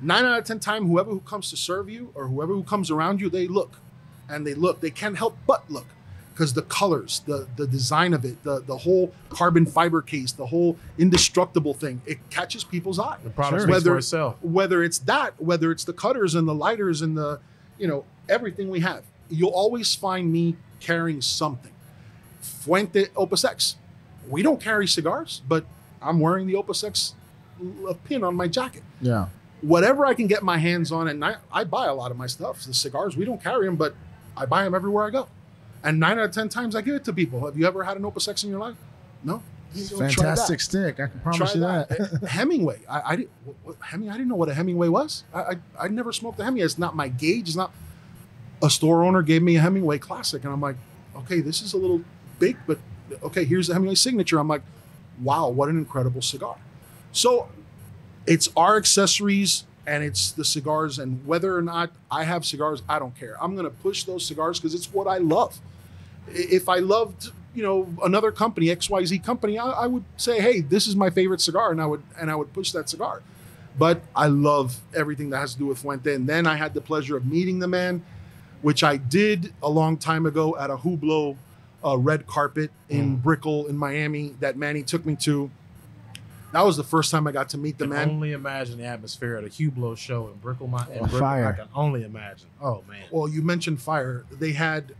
Nine out of ten time, whoever who comes to serve you or whoever who comes around you, they look, and they look. They can't help but look, because the colors, the the design of it, the the whole carbon fiber case, the whole indestructible thing, it catches people's eye the product Sure. speaks Whether- for itself. whether it's that, whether it's the cutters and the lighters and the, you know, everything we have, you'll always find me carrying something. Fuente Opus X. We don't carry cigars, but I'm wearing the Opus X l- pin on my jacket. Yeah. Whatever I can get my hands on, and I, I buy a lot of my stuff. The cigars, we don't carry them, but I buy them everywhere I go. And nine out of 10 times I give it to people. Have you ever had an Opus X in your life? No? It's Go try that. fantastic stick. I can promise Try you that. Eh, Hemingway. I, I didn't. What, what, Heming. I didn't know what a Hemingway was. I, I I never smoked a Hemingway. It's not my gauge. It's not. A store owner gave me a Hemingway Classic, and I'm like, okay, this is a little big, but okay, here's the Hemingway signature. I'm like, wow, what an incredible cigar. So, it's our accessories and it's the cigars, and whether or not I have cigars, I don't care. I'm gonna push those cigars because it's what I love. I- If I loved, you know, another company, XYZ company, I, I would say, hey, this is my favorite cigar, and I would and I would push that cigar. But I love everything that has to do with Fuente. And then I had the pleasure of meeting the man, which I did a long time ago at a Hublot uh, red carpet in Brickell in Miami that Manny took me to. That was the first time I got to meet the I can man. only imagine the atmosphere at a Hublot show in Bricklemont. In Oh, Brickle- fire. I can only imagine. Oh man. Well, you mentioned fire. They had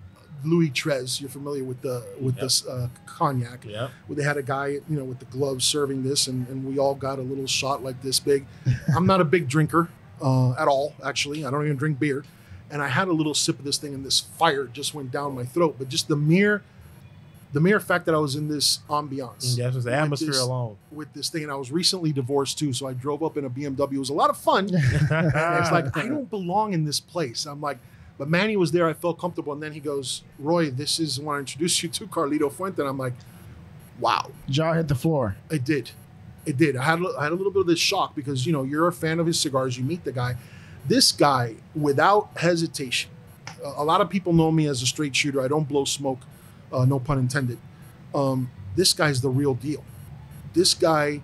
Louis XIII. You're familiar with the with Yep. this uh, cognac. Yeah. Where they had a guy, you know, with the gloves serving this, and, and we all got a little shot like this big. I'm not a big drinker uh, at all. Actually, I don't even drink beer. And I had a little sip of this thing, and this fire just went down my throat. But just the mere, the mere fact that I was in this ambiance. Yeah, just the atmosphere this- alone. With this thing, and I was recently divorced too, so I drove up in a BMW. It was a lot of fun. It's like I don't belong in this place. I'm like, but Manny was there. I felt comfortable, and then he goes, "Roy, this is when I introduce you to Carlito Fuente." And I'm like, "Wow, Jaw hit the floor. it did, it did." I had a- I had a little bit of this shock because you know you're a fan of his cigars. You meet the guy. This guy, without hesitation, a a lot of people know me as a straight shooter. I don't blow smoke, uh, no pun intended. Um, this guy's the real deal. This guy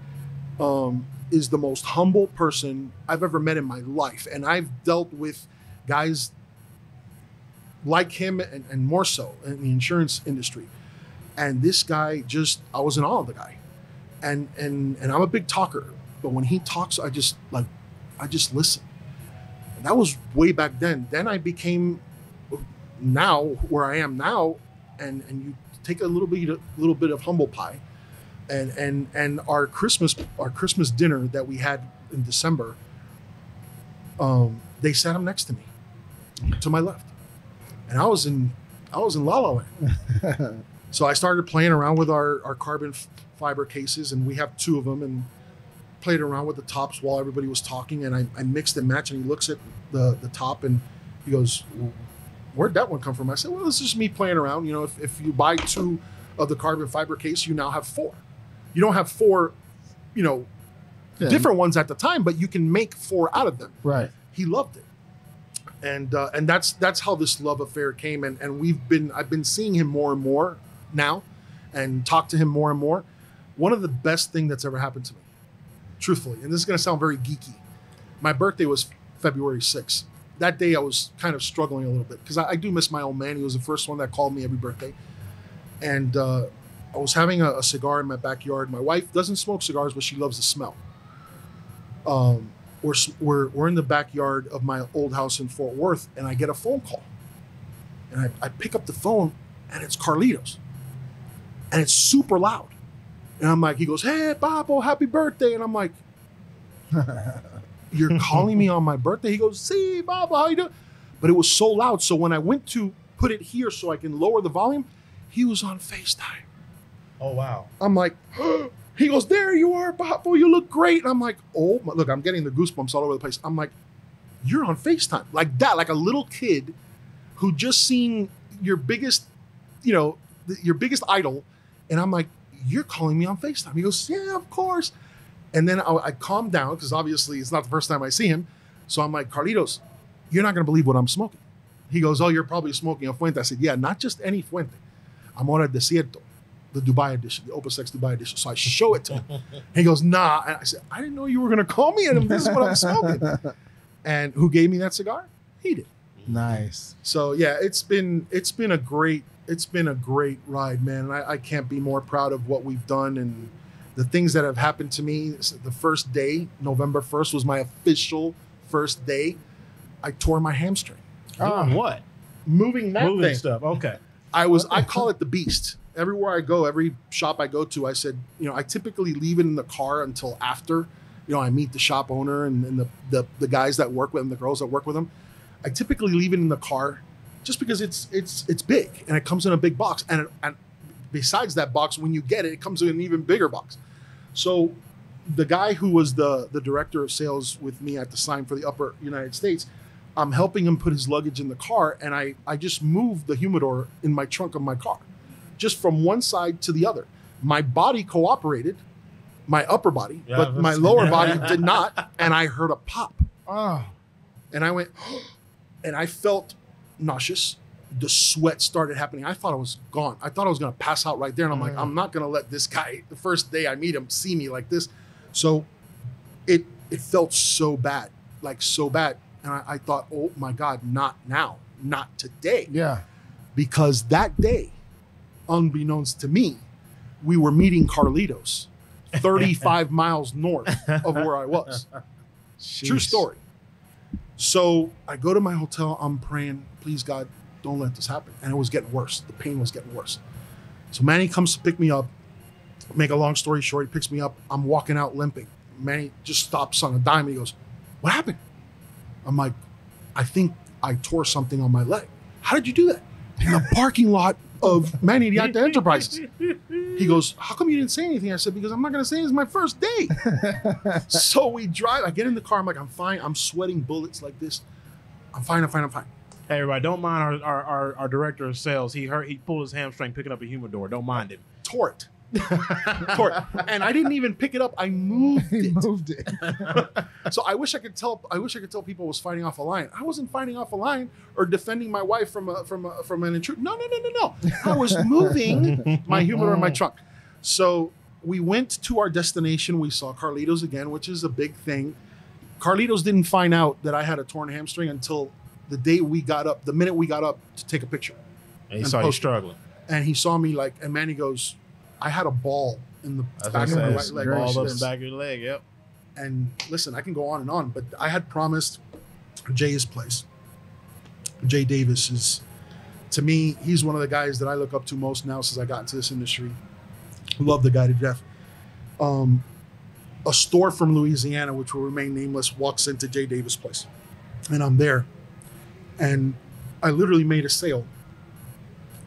um, is the most humble person I've ever met in my life, and I've dealt with guys like him and, and more so in the insurance industry. And this guy just, I was in awe of the guy, and and and I'm a big talker, but when he talks, I just like, I just listen. And that was way back then. Then I became now where I am now, and and you take a little bit, a little bit of humble pie, and and and our Christmas our Christmas dinner that we had in December. Um, they sat him next to me, to my left, and I was in I was in La La Land. so I started playing around with our our carbon fiber cases, and we have two of them, and played around with the tops while everybody was talking, and I, I mixed and matched, and he looks at the the top, and he goes, "Where'd that one come from?" I said, "Well, this is me playing around. You know, if, if you buy two of the carbon fiber case, you now have four. You don't have four, you know, Yeah. different ones at the time, but you can make four out of them." Right. he loved it and uh, and that's that's how this love affair came. And and we've been i've been seeing him more and more now and talk to him more and more. One of the best thing that's ever happened to me truthfully and this is going to sound very geeky my birthday was february 6th that day i was kind of struggling a little bit because I, I do miss my old man. He was the first one that called me every birthday. And uh, i was having a, a cigar in my backyard. My wife doesn't smoke cigars but she loves the smell. Um, we're, we're, we're in the backyard of my old house in Fort Worth, and I get a phone call. And I, I pick up the phone, and it's Carlitos. And it's super loud. And I'm like, he goes, Hey, Bobo, happy birthday. And I'm like, You're calling me on my birthday? He goes, See, Bobo, how you doing? But it was so loud. So when I went to put it here so I can lower the volume, he was on FaceTime. Oh wow. I'm like, he goes, there you are, Papo, you look great. And I'm like, oh, my, look, I'm getting the goosebumps all over the place. I'm like, you're on FaceTime. Like that, like a little kid who just seen your biggest, you know, your biggest idol. And I'm like, you're calling me on FaceTime. He goes, yeah, of course. And then I, I down because obviously it's not the first time I see him. So I'm like, Carlitos, you're not going to believe what I'm smoking. He goes, oh, you're probably smoking a Fuente. I said, yeah, not just any Fuente. Amor Desierto the Dubai edition, the Opus X Dubai edition. So I show it to him. he goes, nah. And I said, I didn't know you were going to call me. And this is what I'm smoking. and who gave me that cigar? He did. nice. So yeah, it's been it's been a great it's been a great ride, man. And I, I can't be more proud of what we've done and the things that have happened to me. The first day, November first, was my official first day. I tore my hamstring Doing ah. what? moving that Moving thing. stuff. Okay. I was I call it the beast. Everywhere I go, every shop I go to, I said, you know, I typically leave it in the car until after, you know, I meet the shop owner and, and the, the the guys that work with him, the girls that work with him. I typically leave it in the car just because it's it's it's big and it comes in a big box. And it, and besides that box, when you get it, it comes in an even bigger box. So the guy who was the the director of sales with me at the sign for the upper United States, I'm helping him put his luggage in the car, and I I just moved the humidor in my trunk of my car, just from one side to the other. My body cooperated, my upper body, Yeah, but my lower body did not, and I heard a pop, Oh, and I went, and I felt nauseous. The sweat started happening. I thought I was gone. I thought I was gonna pass out right there, and I'm like, Mm. I'm not gonna let this guy the first day I meet him see me like this. So it it felt so bad, like so bad. And I, I thought, oh my God, not now, not today. yeah. Because that day, unbeknownst to me, we were meeting Carlitos. 35 miles north of where I was. True story. So I go to my hotel. I'm praying, please God, don't let this happen. And it was getting worse. The pain was getting worse. So Manny comes to pick me up. Make a long story short, he picks me up. I'm walking out limping. Manny just stops on a dime. And he goes, "What happened?" I'm like, "I think I tore something on my leg." How did you do that? In the parking lot of Manny Iriarte Enterprises. He goes, How come you didn't say anything? I said, Because I'm not going to say it's my first date. so we drive. I get in the car. I'm like, I'm fine. I'm sweating bullets like this. I'm fine. I'm fine. I'm fine. Hey, everybody, don't mind our, our, our, our director of sales. He hurt. He pulled his hamstring picking up a humidor. Don't mind him. Tore it. Tore. And I didn't even pick it up. I moved He it. moved it. So I wish I could tell. I wish I could tell people I was fighting off a lion. I wasn't fighting off a lion or defending my wife from a, from a, from an intruder. No, no, no, no, no. I was moving my humidor in my trunk. So we went to our destination. We saw Carlitos again, which is a big thing. Carlitos didn't find out that I had a torn hamstring until the day we got up. The minute we got up to take a picture, And he And saw you post- struggling. and he saw me like, and Manny goes, "I had a ball in the That's back of my right leg." Ball up the back of your leg. Yep. and listen, I can go on and on, but I had promised Jay's place. Jay Davis is, to me, he's one of the guys that I look up to most now since I got into this industry. Love the guy to death. Um, a store from Louisiana, which will remain nameless, walks into Jay Davis' place, and I'm there, and I literally made a sale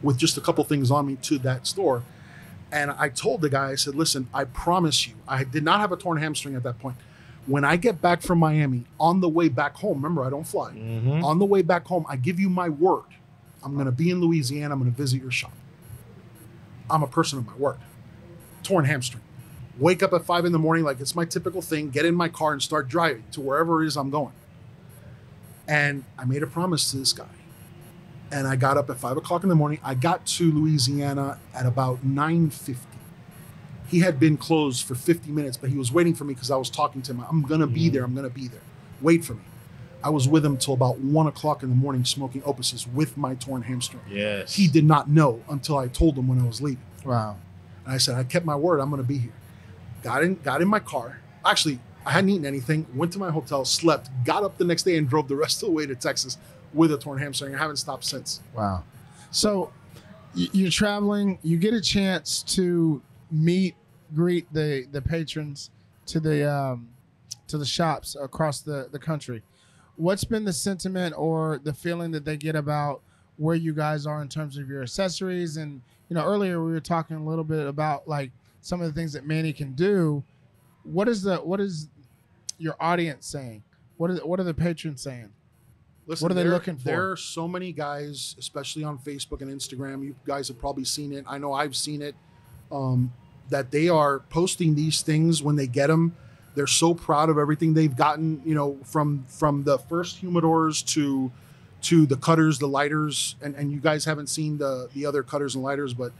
with just a couple things on me to that store. And I told the guy, I said, listen, I promise you, I did not have a torn hamstring at that point. When I get back from Miami, on the way back home, remember, I don't fly. Mm-hmm. On the way back home, I give you my word. I'm going to be in Louisiana. I'm going to visit your shop. I'm a person of my word. Torn hamstring. Wake up at five in the morning, like it's my typical thing, get in my car and start driving to wherever it is I'm going. And I made a promise to this guy. And I got up at five o'clock in the morning. I got to Louisiana at about 9.50. He had been closed for 50 minutes, but he was waiting for me because I was talking to him. I'm going to be mm-hmm. there. I'm going to be there. Wait for me. I was with him till about one o'clock in the morning smoking opuses with my torn hamstring. Yes. He did not know until I told him when I was leaving. Wow. And I said, I kept my word. I'm going to be here. Got in, got in my car. Actually, I hadn't eaten anything. Went to my hotel, slept, got up the next day, and drove the rest of the way to Texas with a torn hamstring. I haven't stopped since. Wow. So you're traveling, you get a chance to meet, greet the the patrons to the um, to the shops across the the country. What's been the sentiment or the feeling that they get about where you guys are in terms of your accessories? And you know, earlier we were talking a little bit about like some of the things that Manny can do. What is the what is your audience saying? What are what are the patrons saying? Listen, What are they there- looking for? There are so many guys, especially on Facebook and Instagram. You guys have probably seen it. I know I've seen it. Um, that they are posting these things when they get them. They're so proud of everything they've gotten. You know, from from the first humidors to to the cutters, the lighters, and and you guys haven't seen the the other cutters and lighters, but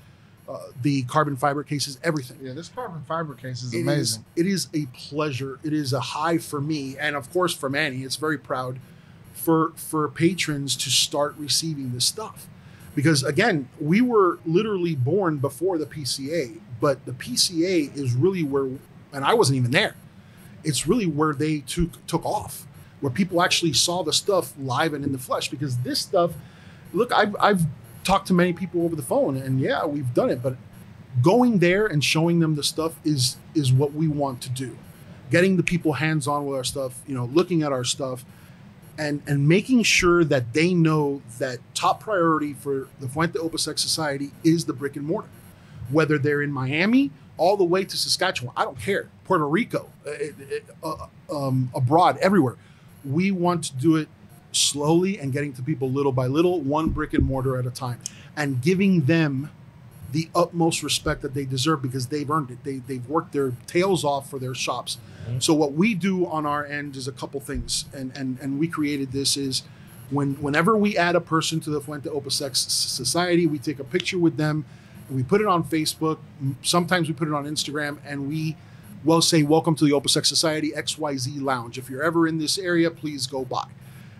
uh, the carbon fiber cases, everything. Yeah, this carbon fiber case is It is- amazing. it is a pleasure. It is a high for me, and of course for Manny. It's very proud for for patrons to start receiving this stuff, because again, we were literally born before the PCA, but the PCA is really where, and I wasn't even there. It's really where they took took off, where people actually saw the stuff live and in the flesh. Because this stuff, look, I've I've talked to many people over the phone, and yeah, we've done it, but going there and showing them the stuff is is what we want to do getting the people hands on with our stuff you know looking at our stuff and and making sure that they know that top priority for the Fuente Opus X Society is the brick and mortar. Whether they're in Miami all the way to Saskatchewan I don't care. Puerto Rico uh, uh, um, abroad everywhere. We want to do it slowly and getting to people little by little one brick and mortar at a time and giving them the utmost respect that they deserve because they've earned it. They they've worked their tails off for their shops. Mm-hmm. So what we do on our end is a couple things, and and and we created this is when whenever we add a person to the Fuente Opus X Society, we take a picture with them, and we put it on Facebook. Sometimes we put it on Instagram, and we will say, "Welcome to the Opus X Society XYZ Lounge. If you're ever in this area, please go by."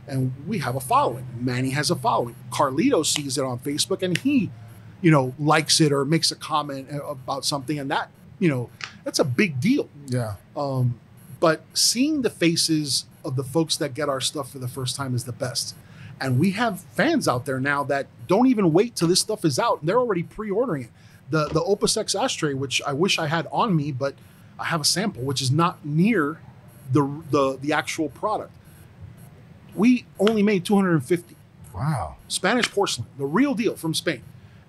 And we have a following. Manny has a following. Carlito sees it on Facebook, and he you know, likes it or makes a comment about something, and that you know, that's a big deal. Yeah. Um, but seeing the faces of the folks that get our stuff for the first time is the best. And we have fans out there now that don't even wait till this stuff is out. They're already pre-ordering it. The the Opus X ashtray, which I wish I had on me, but I have a sample, which is not near the the the actual product. We only made 250 Wow. Spanish porcelain, the real deal from Spain,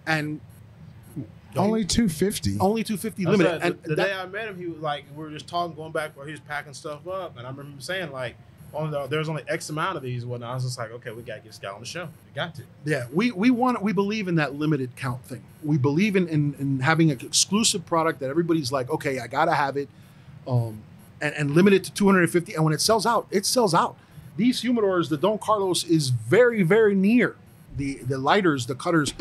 and Only 250. only 250 I limited. said, And the, the that- day I met him, he was like, we were just talking, going back where he was packing stuff up, and I remember him saying like, "Oh, no, there's only X amount of these." and whatnot. I was just like, "Okay, we got to get this guy on the show. We got to." Yeah, we we want we believe in that limited count thing. We believe in in, in having an exclusive product that everybody's like, okay, I gotta have it, um, and, and limit it to 250. And when it sells out, it sells out. These humidors, the Don Carlos is very very near the the lighters, the cutters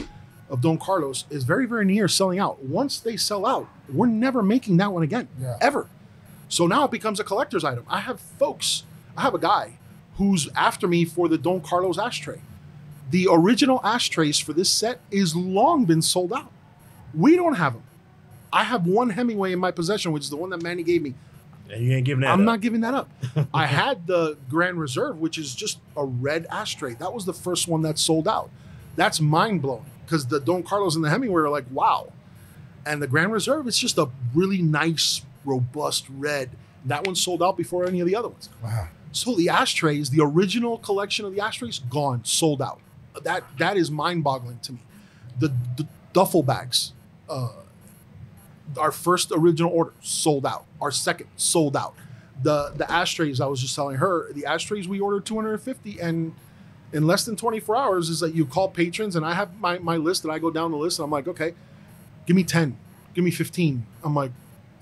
of Don Carlos is very very near selling out. Once they sell out, we're never making that one again, Yeah. ever. So now it becomes a collector's item. I have folks, I have a guy who's after me for the Don Carlos ashtray the original ashtrays for this set is long been sold out. We don't have them. I have one Hemingway in my possession, which is the one that Manny gave me. And you ain't giving that. I'm up. not giving that up. I had the Grand Reserve, which is just a red ashtray. That was the first one that sold out. That's mind blowing because the Don Carlos and the Hemingway are like, wow. And the Grand Reserve, it's just a really nice, robust red. That one sold out before any of the other ones. Wow. So the ashtrays, the original collection of the ashtrays, gone, sold out. That that is mind-boggling to me. The, the duffel bags, uh, our first original order sold out. Our second sold out. The the ashtrays I was just telling her, the ashtrays we ordered 250 and in less than 24 hours is that you call patrons and I have my, my list and I go down the list and I'm like, okay, give me 10, give me 15. I'm like,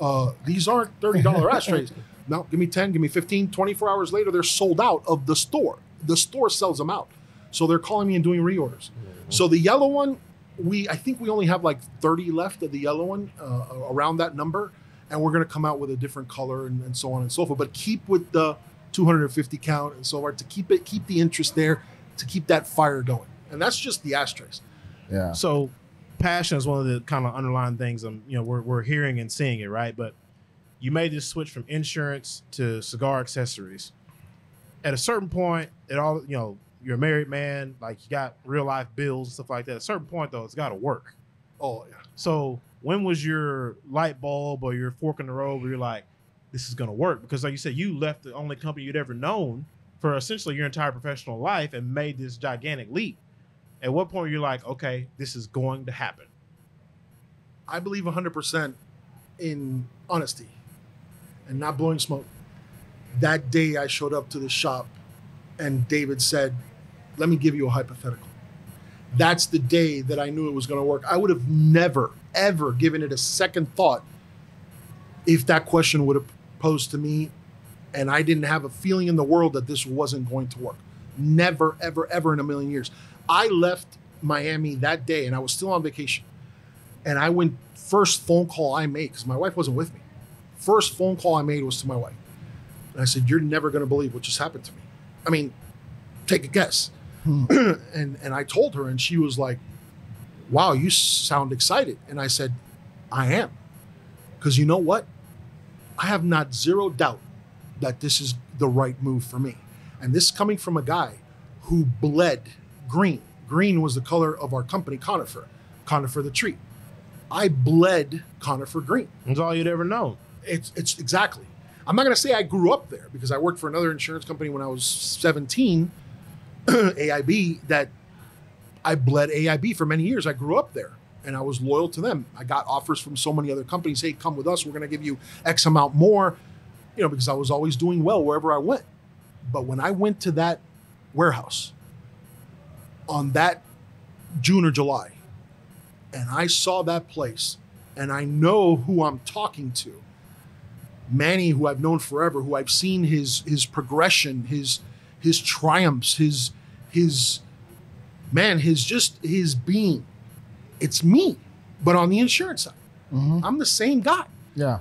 uh, these aren't $30 ashtrays. No, give me 10, give me 15. 24 hours later, they're sold out of the store. The store sells them out. So they're calling me and doing reorders. So the yellow one, we I think we only have like 30 left of the yellow one uh, around that number. And we're going to come out with a different color and, and so on and so forth. But keep with the 250 count and so forth to keep it, keep the interest there, to keep that fire going. And that's just the ashtrays. Yeah. So, passion is one of the kind of underlying things. I'm, you know, we're we're hearing and seeing it, right? But you made this switch from insurance to cigar accessories. At a certain point, it all you know, you're a married man, like you got real life bills and stuff like that. At a certain point, though, it's got to work. Oh, yeah. So, when was your light bulb or your fork in the road where you're like, this is going to work? Because, like you said, you left the only company you'd ever known for essentially your entire professional life and made this gigantic leap. At what point you're like, okay, this is going to happen? I believe 100% in honesty and not blowing smoke. That day I showed up to the shop and David said, Let me give you a hypothetical. That's the day that I knew it was going to work. I would have never, ever given it a second thought if that question would have posed to me and I didn't have a feeling in the world that this wasn't going to work. Never, ever, ever in a million years. I left Miami that day and I was still on vacation. And I went, first phone call I made, because my wife wasn't with me. First phone call I made was to my wife. And I said, You're never going to believe what just happened to me. I mean, take a guess. Hmm. and, and I told her, and she was like, Wow, you sound excited. And I said, I am. Because you know what? I have not zero doubt that this is the right move for me. And this is coming from a guy who bled green. Green was the color of our company, Conifer, Conifer the tree. I bled Conifer green. That's all you'd ever know. It's it's exactly. I'm not going to say I grew up there because I worked for another insurance company when I was 17, AIB. That I bled AIB for many years. I grew up there and I was loyal to them. I got offers from so many other companies. Hey, come with us. We're going to give you X amount more. You know, because I was always doing well wherever I went. But when I went to that warehouse on that June or July, and I saw that place, and I know who I'm talking to. Manny, who I've known forever, who I've seen his his progression, his his triumphs, his his man, his just his being. It's me, but on the insurance side, Mhm. I'm the same guy. Yeah.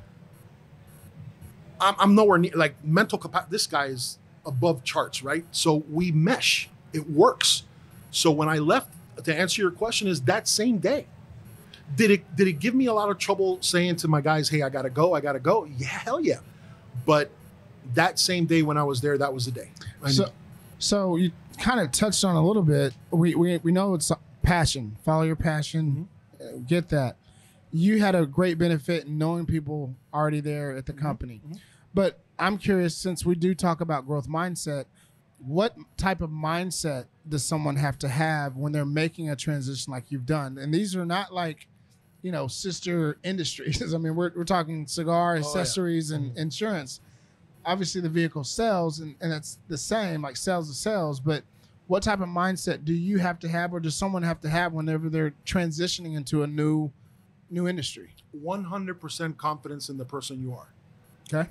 I'm, I'm nowhere near like mental capacity. This guy is above charts, right? So we mesh. It works. So when I left, to answer your question, is that same day, Did it did it give me a lot of trouble saying to my guys, "Hey, I gotta go, I gotta go"? Yeah, hell yeah. But that same day when I was there, that was the day. I So, knew. so you kind of touched on a little bit. We we we know it's passion. Follow your passion. Mm-hmm. Get that. You had a great benefit in knowing people already there at the Mm-hmm. company. But I'm curious, since we do talk about growth mindset, what type of mindset does someone have to have when they're making a transition like you've done? And these are not like, you know, sister industries. I mean, we're, we're talking cigar, yeah. accessories, and insurance. Obviously, the vehicle sells, and, and it's the same, like sales to sales. But what type of mindset do you have to have, or does someone have to have whenever they're transitioning into a new new industry? 100% confidence in the person you are. Okay.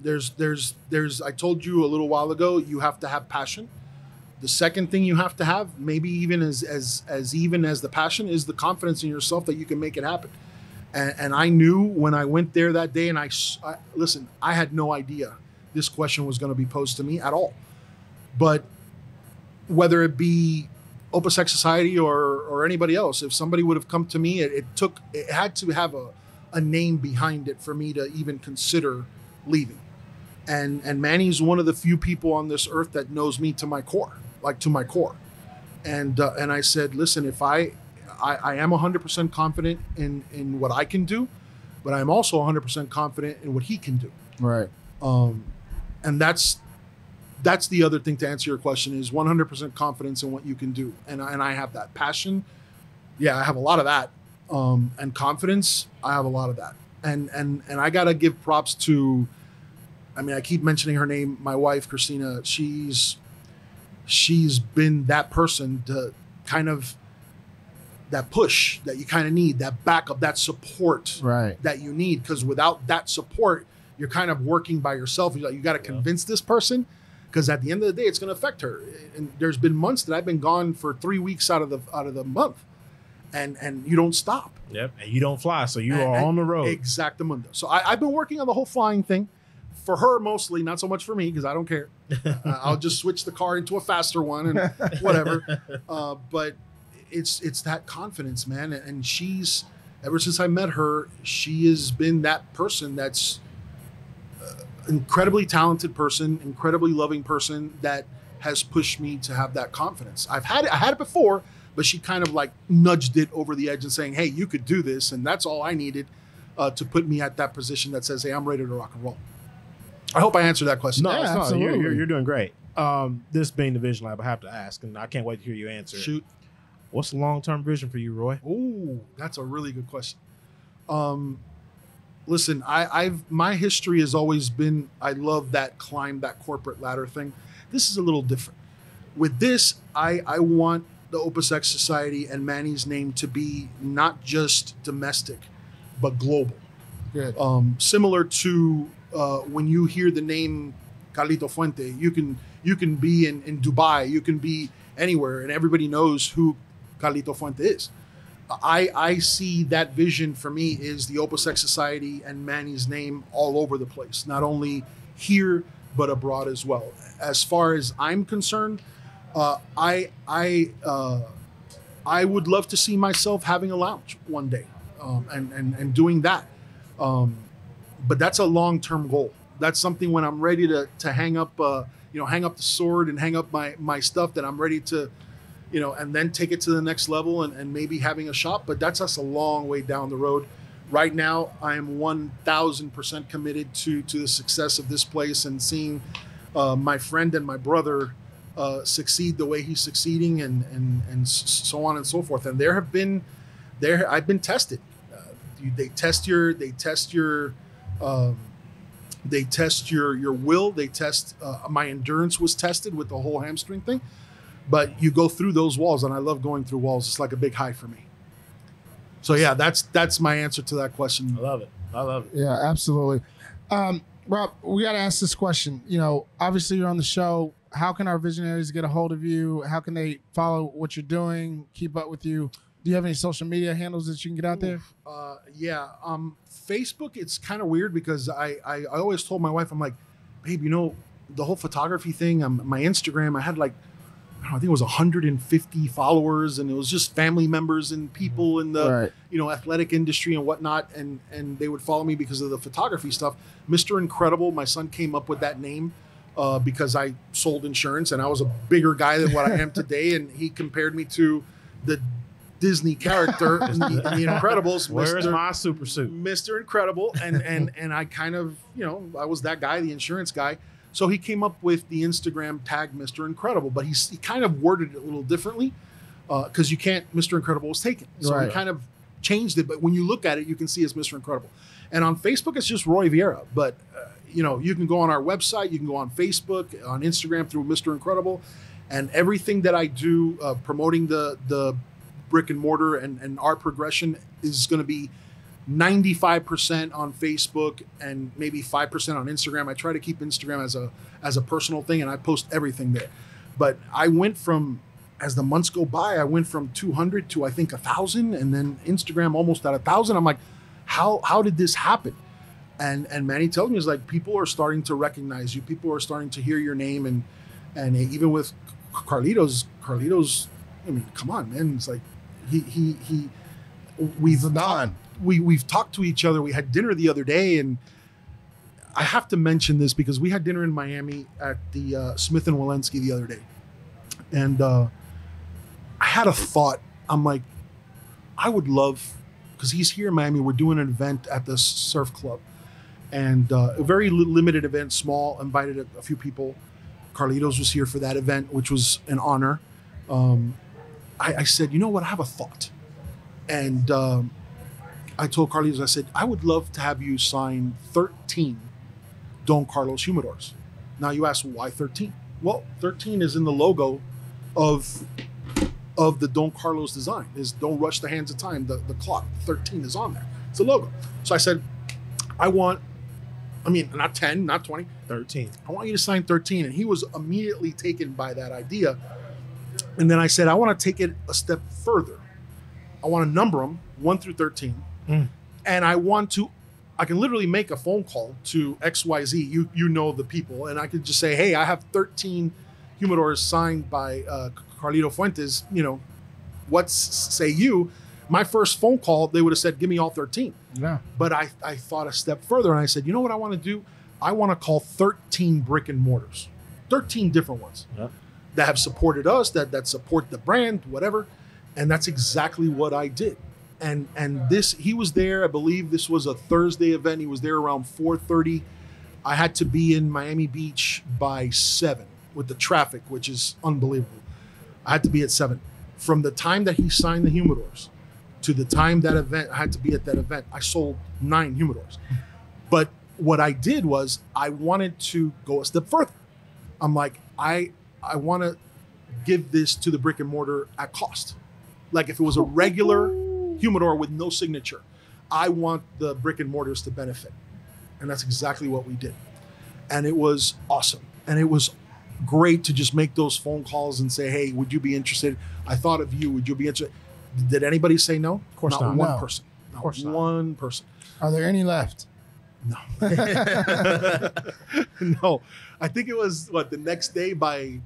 There's there's there's I told you a little while ago you have to have passion. The second thing you have to have, maybe even as as as even as the passion is the confidence in yourself that you can make it happen. And, and I knew when I went there that day and I listen, I had no idea this question was going to be posed to me at all. But whether it be Opus X Society or or anybody else, if somebody would have come to me, it, it took it had to have a, a name behind it for me to even consider leaving. And and Manny's one of the few people on this earth that knows me to my core, like to my core. And uh, and I said, listen, if I I, I am 100% confident in in what I can do, but I'm also 100% confident in what he can do Right. um, and that's that's the other thing to answer your question is 100% confidence in what you can do. And, I- and i have that passion. Yeah i have a lot of that um, and confidence i have a lot of that. And and and i gotta give props to i mean i keep mentioning her name my wife christina. She's she's been that person to kind of that push that you kind of need that backup that support Right. that you need. Because without that support you're kind of working by yourself. You like you got to convince this person because at the end of the day it's going to affect her. And there's been months that i've been gone for three weeks out of the out of the month. And and you don't stop. Yep. And you don't fly, so you And- are on the road. exactamundo. So I, i've been working on the whole flying thing. For her mostly not so much for me because i don't care. Uh, i'll just switch the car into a faster one and whatever. Uh, but it's it's that confidence man. And she's ever since i met her she has been that person that's incredibly talented person incredibly loving person that has pushed me to have that confidence i've had it i had it before but she kind of like nudged it over the edge and saying hey you could do this and that's all i needed uh, to put me at that position that says hey i'm ready to rock and roll i hope i answered that question no, Yeah, it's not. You're, absolutely. you're, you're doing great. Um, this being the Vision Lab, I have to ask, and I can't wait to hear you answer. shoot What's the long term vision for you, Roy? Oh, that's a really good question. Um, listen, I, I've my history has always been I love that climb that corporate ladder thing. This is a little different. With this, I I want the Opus X Society and Manny's name to be not just domestic, but global. Good. Um, similar to uh, when you hear the name Carlito Fuente, you can you can be in, in Dubai, you can be anywhere, and everybody knows who Carlito Fuente is. I I see that vision for me is the Opus X Society and Manny's name all over the place, not only here but abroad as well. As far as I'm concerned, uh, I I uh, I would love to see myself having a lounge one day, um, and and and doing that. Um, but that's a long term goal. That's something when I'm ready to to hang up, uh, you know, hang up the sword and hang up my my stuff that I'm ready to, you know, and then take it to the next level and, and maybe having a shop. But that's us a long way down the road. Right now, I am one thousand percent committed to to the success of this place and seeing uh, my friend and my brother uh, succeed the way he's succeeding and and and so on and so forth. And there have been there I've been tested. Uh, they test your they test your um, they test your your will. They test uh, my endurance was tested with the whole hamstring thing. But you go through those walls, and I love going through walls. It's like a big high for me. So yeah, that's that's my answer to that question. I love it. I love it. Yeah, absolutely. Um, Rob, we got to ask this question. You know, obviously you're on the show. How can our visionaries get a hold of you? How can they follow what you're doing, keep up with you? Do you have any social media handles that you can get out there? Uh, yeah, um, Facebook. It's kind of weird because I, I I always told my wife I'm like, babe, you know, the whole photography thing. Um, my Instagram, I had like I, know, I think it was 150 followers, and it was just family members and people in the right. you know athletic industry and whatnot and and they would follow me because of the photography stuff mr incredible my son came up with that name uh, because i sold insurance and i was a bigger guy than what i am today and he compared me to the disney character in the, in the incredibles Where's Mr. my super suit? Mr. Incredible, and and and I kind of you know I was that guy, the insurance guy. So he came up with the Instagram tag Mr. Incredible, but he's, he kind of worded it a little differently because you can't. Mr. Incredible was taken, so Right. he kind of changed it. But when you look at it, you can see it's Mr. Incredible. And on Facebook, it's just Roy Viera. But uh, you know, you can go on our website, you can go on Facebook, on Instagram through Mr. Incredible, and everything that I do uh, promoting the the brick and mortar and, and our progression is going to be 95% on Facebook and maybe 5% on Instagram. I try to keep Instagram as a as a personal thing and I post everything there. But I went from as the months go by, I went from 200 to I think a thousand, and then Instagram almost at a thousand. I'm like, how how did this happen? And and Manny tells me is like people are starting to recognize you. People are starting to hear your name, and and even with Carlitos, Carlitos. I mean, come on, man. It's like he he he. We've Zidane. We we've talked to each other. We had dinner the other day, and I have to mention this because we had dinner in Miami at the uh, Smith and Wollensky the other day, and uh, I had a thought. I'm like, I would love because he's here in Miami. We're doing an event at the surf club, and uh, a very limited event, small. Invited a, a few people. Carlitos was here for that event, which was an honor. Um, I, I said, you know what? I have a thought, and um, I told Carlitos, I said, I would love to have you sign 13 Don Carlos humidors. Now you ask, why 13? Well, 13 is in the logo of of the Don Carlos design. Is don't rush the hands of time. The the clock 13 is on there. It's a logo. So I said, I want, I mean, not 10, not 20. 13. I want you to sign 13. And he was immediately taken by that idea. And then I said, I want to take it a step further. I want to number them 1 through 13. Mm. And I want to, I can literally make a phone call to XYZ. You, you know the people. And I could just say, hey, I have 13 humidors signed by uh, Carlito Fuentes. You know, what's say you? My first phone call, they would have said, give me all 13. Yeah. But I, I thought a step further and I said, you know what I want to do? I want to call 13 brick and mortars, 13 different ones Yep. that have supported us, that that support the brand, whatever. And that's exactly what I did. And and this he was there, I believe this was a Thursday event. He was there around 4:30. I had to be in Miami Beach by 7 with the traffic, which is unbelievable. I had to be at 7. From the time that he signed the humidors to the time that event I had to be at that event, I sold 9 humidors. But what I did was I wanted to go a step further. I'm like, I I want to give this to the brick and mortar at cost. Like if it was a regular humidor with no signature, I want the brick and mortars to benefit. And that's exactly what we did. And it was awesome. And it was great to just make those phone calls and say, "Hey, would you be interested? I thought of you. Would you be interested?" Did anybody say no? Of course not. One No. person. Not course not. one person. Are there any left? No. no. I think it was what the next day by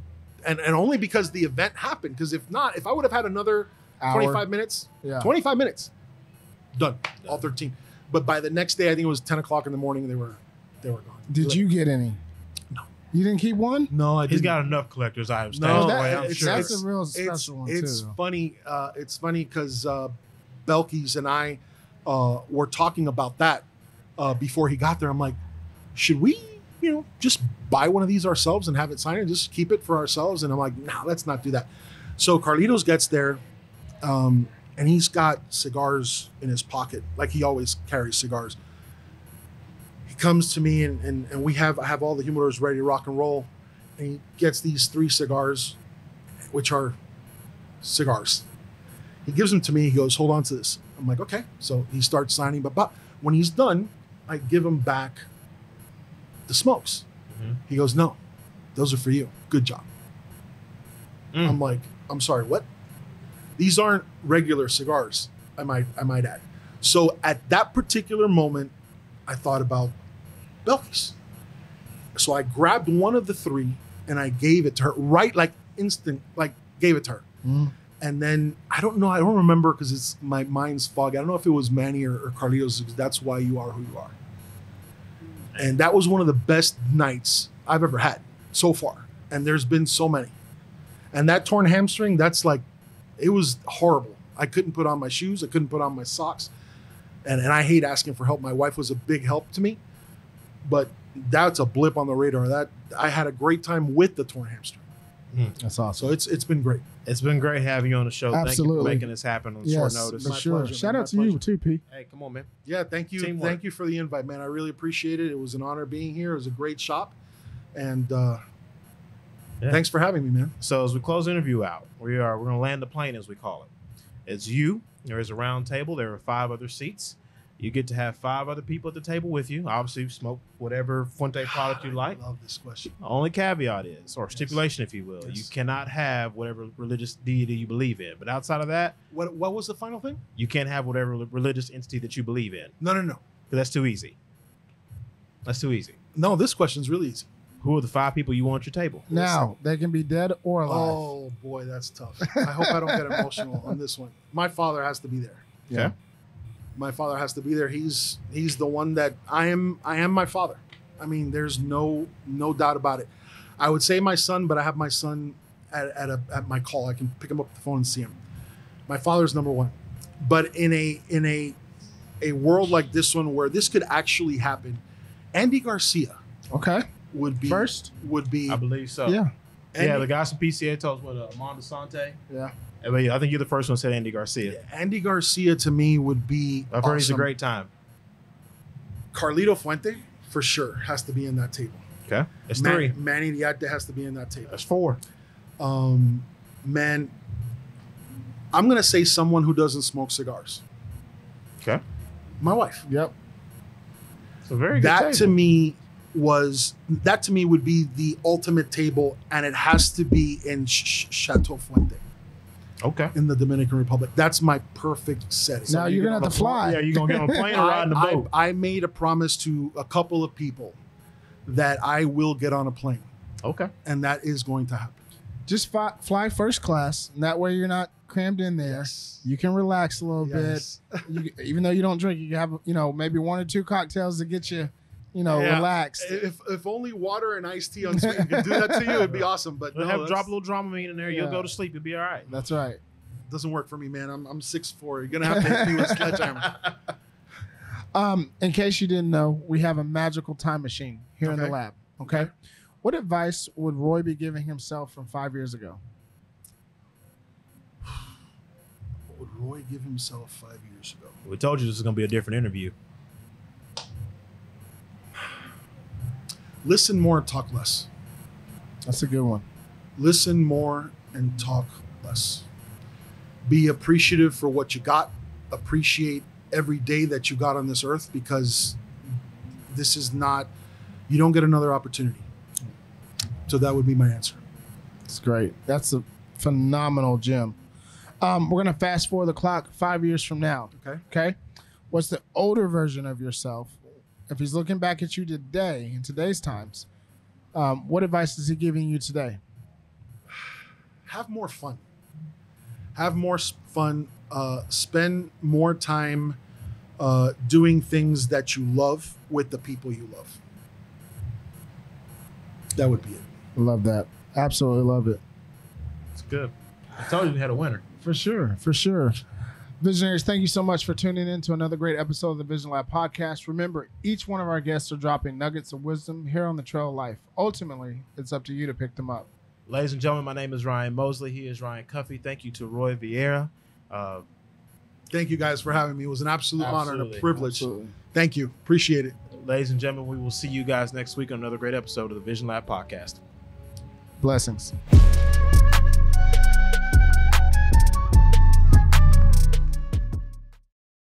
and and only because the event happened because if not if I would have had another Hour. 25 minutes Yeah. 25 minutes done all 13 but by the next day I think it was 10 o'clock in the morning they were they were gone Did you get any? No. You didn't keep one? no I He's didn't. got enough collector's items. No, that- away, I'm it's- sure. that's a real it's, special one too. it's too. funny uh, it's funny because uh, Belkis and I uh, were talking about that uh, before he got there I'm like should we you know just buy one of these ourselves and have it signed and just keep it for ourselves and I'm like no let's not do that so Carlitos gets there um, and he's got cigars in his pocket like he always carries cigars he comes to me and, and, and we have I have all the humidors ready to rock and roll and he gets these three cigars which are cigars. He gives them to me. He goes, "Hold on to this." I'm like, "Okay." So he starts signing, but, but when he's done, I give him back the smokes. Mhm. He goes, "No, those are for you. Good job." Mm. I'm like, "I'm sorry, what?" These aren't regular cigars. I might I might add. So at that particular moment, I thought about Belkis. So I grabbed one of the three and I gave it to her right like instant like gave it to her. Mhm. And then I don't know, I don't remember because it's my mind's foggy. I don't know if it was Manny or, or Carlitos. That's why you are who you are. And that was one of the best nights I've ever had so far. And there's been so many. And that torn hamstring, that's like, it was horrible. I couldn't put on my shoes. I couldn't put on my socks. And, and I hate asking for help. My wife was a big help to me, but that's a blip on the radar. That I had a great time with the torn hamstring. That's awesome. So it's it's been great. It's been great having you on the show. Thank you Absolutely. for making this happen on yes, short notice. for My sure. pleasure, Shout man. out to My you too, P. Hey, come on, man. Yeah, thank you, Teamwork. thank you for the invite, man. I really appreciate it. It was an honor being here. It was a great shop, and uh, Yeah. thanks for having me, man. So as we close the interview out, we are we're gonna land the plane as we call it. It's you. There is a round table. There are five other seats. You get to have five other people at the table with you. Obviously, smoke whatever Fuente ah, product you like. I love this question. Only caveat is, or stipulation, if you will, you cannot have whatever religious deity you believe in. But outside of that, What what was the final thing? you can't have whatever religious entity that you believe in. No, no, no, that's too easy. That's too easy. no. This question's really easy. Who are the five people you want at your table? Now they can be dead or alive. Oh boy, that's tough. I hope I don't get emotional on this one. My father has to be there. Yeah, My father has to be there. He's he's the one that I am. I am my father. I mean, there's no no doubt about it. I would say my son, but I have my son at, at a at my call. I can pick him up the phone and see him. My father's number one. But in a in a a world like this one where this could actually happen, Andy Garcia Okay. Would be First? Would be I believe so. Yeah. Yeah, the guys from PCA talks with uh, Amanda Sante. Yeah. I, mean, I think you're the first one who said Andy Garcia. Andy Garcia to me would be. I've heard he's a awesome. great time. Carlito Fuente for sure has to be in that table. Okay, it's Man- three. Manny Iriarte has to be in that table. That's four. Um, man, I'm gonna say someone who doesn't smoke cigars. Okay, My wife. Yep. it's a very good That table. to me was that to me would be the ultimate table, and it has to be in Ch- Ch- Chateau Fuente Okay. in the Dominican Republic. That's my perfect setting. Now you're gonna have to fly. Yeah, you're gonna get on a plane or ride in the I, boat. I, I made a promise to a couple of people that I will get on a plane, Okay. and that is going to happen. Just fly, fly first class. And that way you're not crammed in there. Yes. You can relax a little Yes. bit. You, even though you don't drink, you have you know maybe one or two cocktails to get you, you know, Yeah. relaxed. If, if only water and iced tea on unsweetened could do that to you, it'd be awesome. But We'll no, have that's- drop a little Dramamine in there. You'll go to sleep. You'll be all right. That's right. doesn't work for me, man. I'm I'm six four. You're gonna have to hit me with a sledgehammer. Um, in case you didn't know, we have a magical time machine here in the Okay. lab. Okay. What advice would Roy be giving himself from five years ago? What would Roy give himself five years ago? We told you this is gonna be a different interview. Listen more, talk less. That's a good one. Listen more and talk less. Be appreciative for what you got. Appreciate every day that you got on this earth because this is not. You don't get another opportunity. So that would be my answer. That's great. That's a phenomenal gem. Um, we're gonna fast forward the clock five years from now. Okay. Okay. What's the older version of yourself? If he's looking back at you today in today's times, um, what advice is he giving you today? have more fun. Have more fun. Uh, spend more time uh, doing things that you love with the people you love. That would be it. Love that. Absolutely love it. It's good. I told you we had a winner. For sure, for sure. Visionaries, thank you so much for tuning in to another great episode of the Vision Lab podcast. Remember, each one of our guests are dropping nuggets of wisdom here on the trail of life. Ultimately, it's up to you to pick them up. Ladies and gentlemen, my name is Ryan Mosley. He is Ryan Cuffey. Thank you to Roy Viera. Uh, Thank you guys for having me. It was an absolute honor and a privilege. Absolutely. Thank you. Appreciate it. ladies and gentlemen, we will see you guys next week on another great episode of the Vision Lab podcast. Blessings.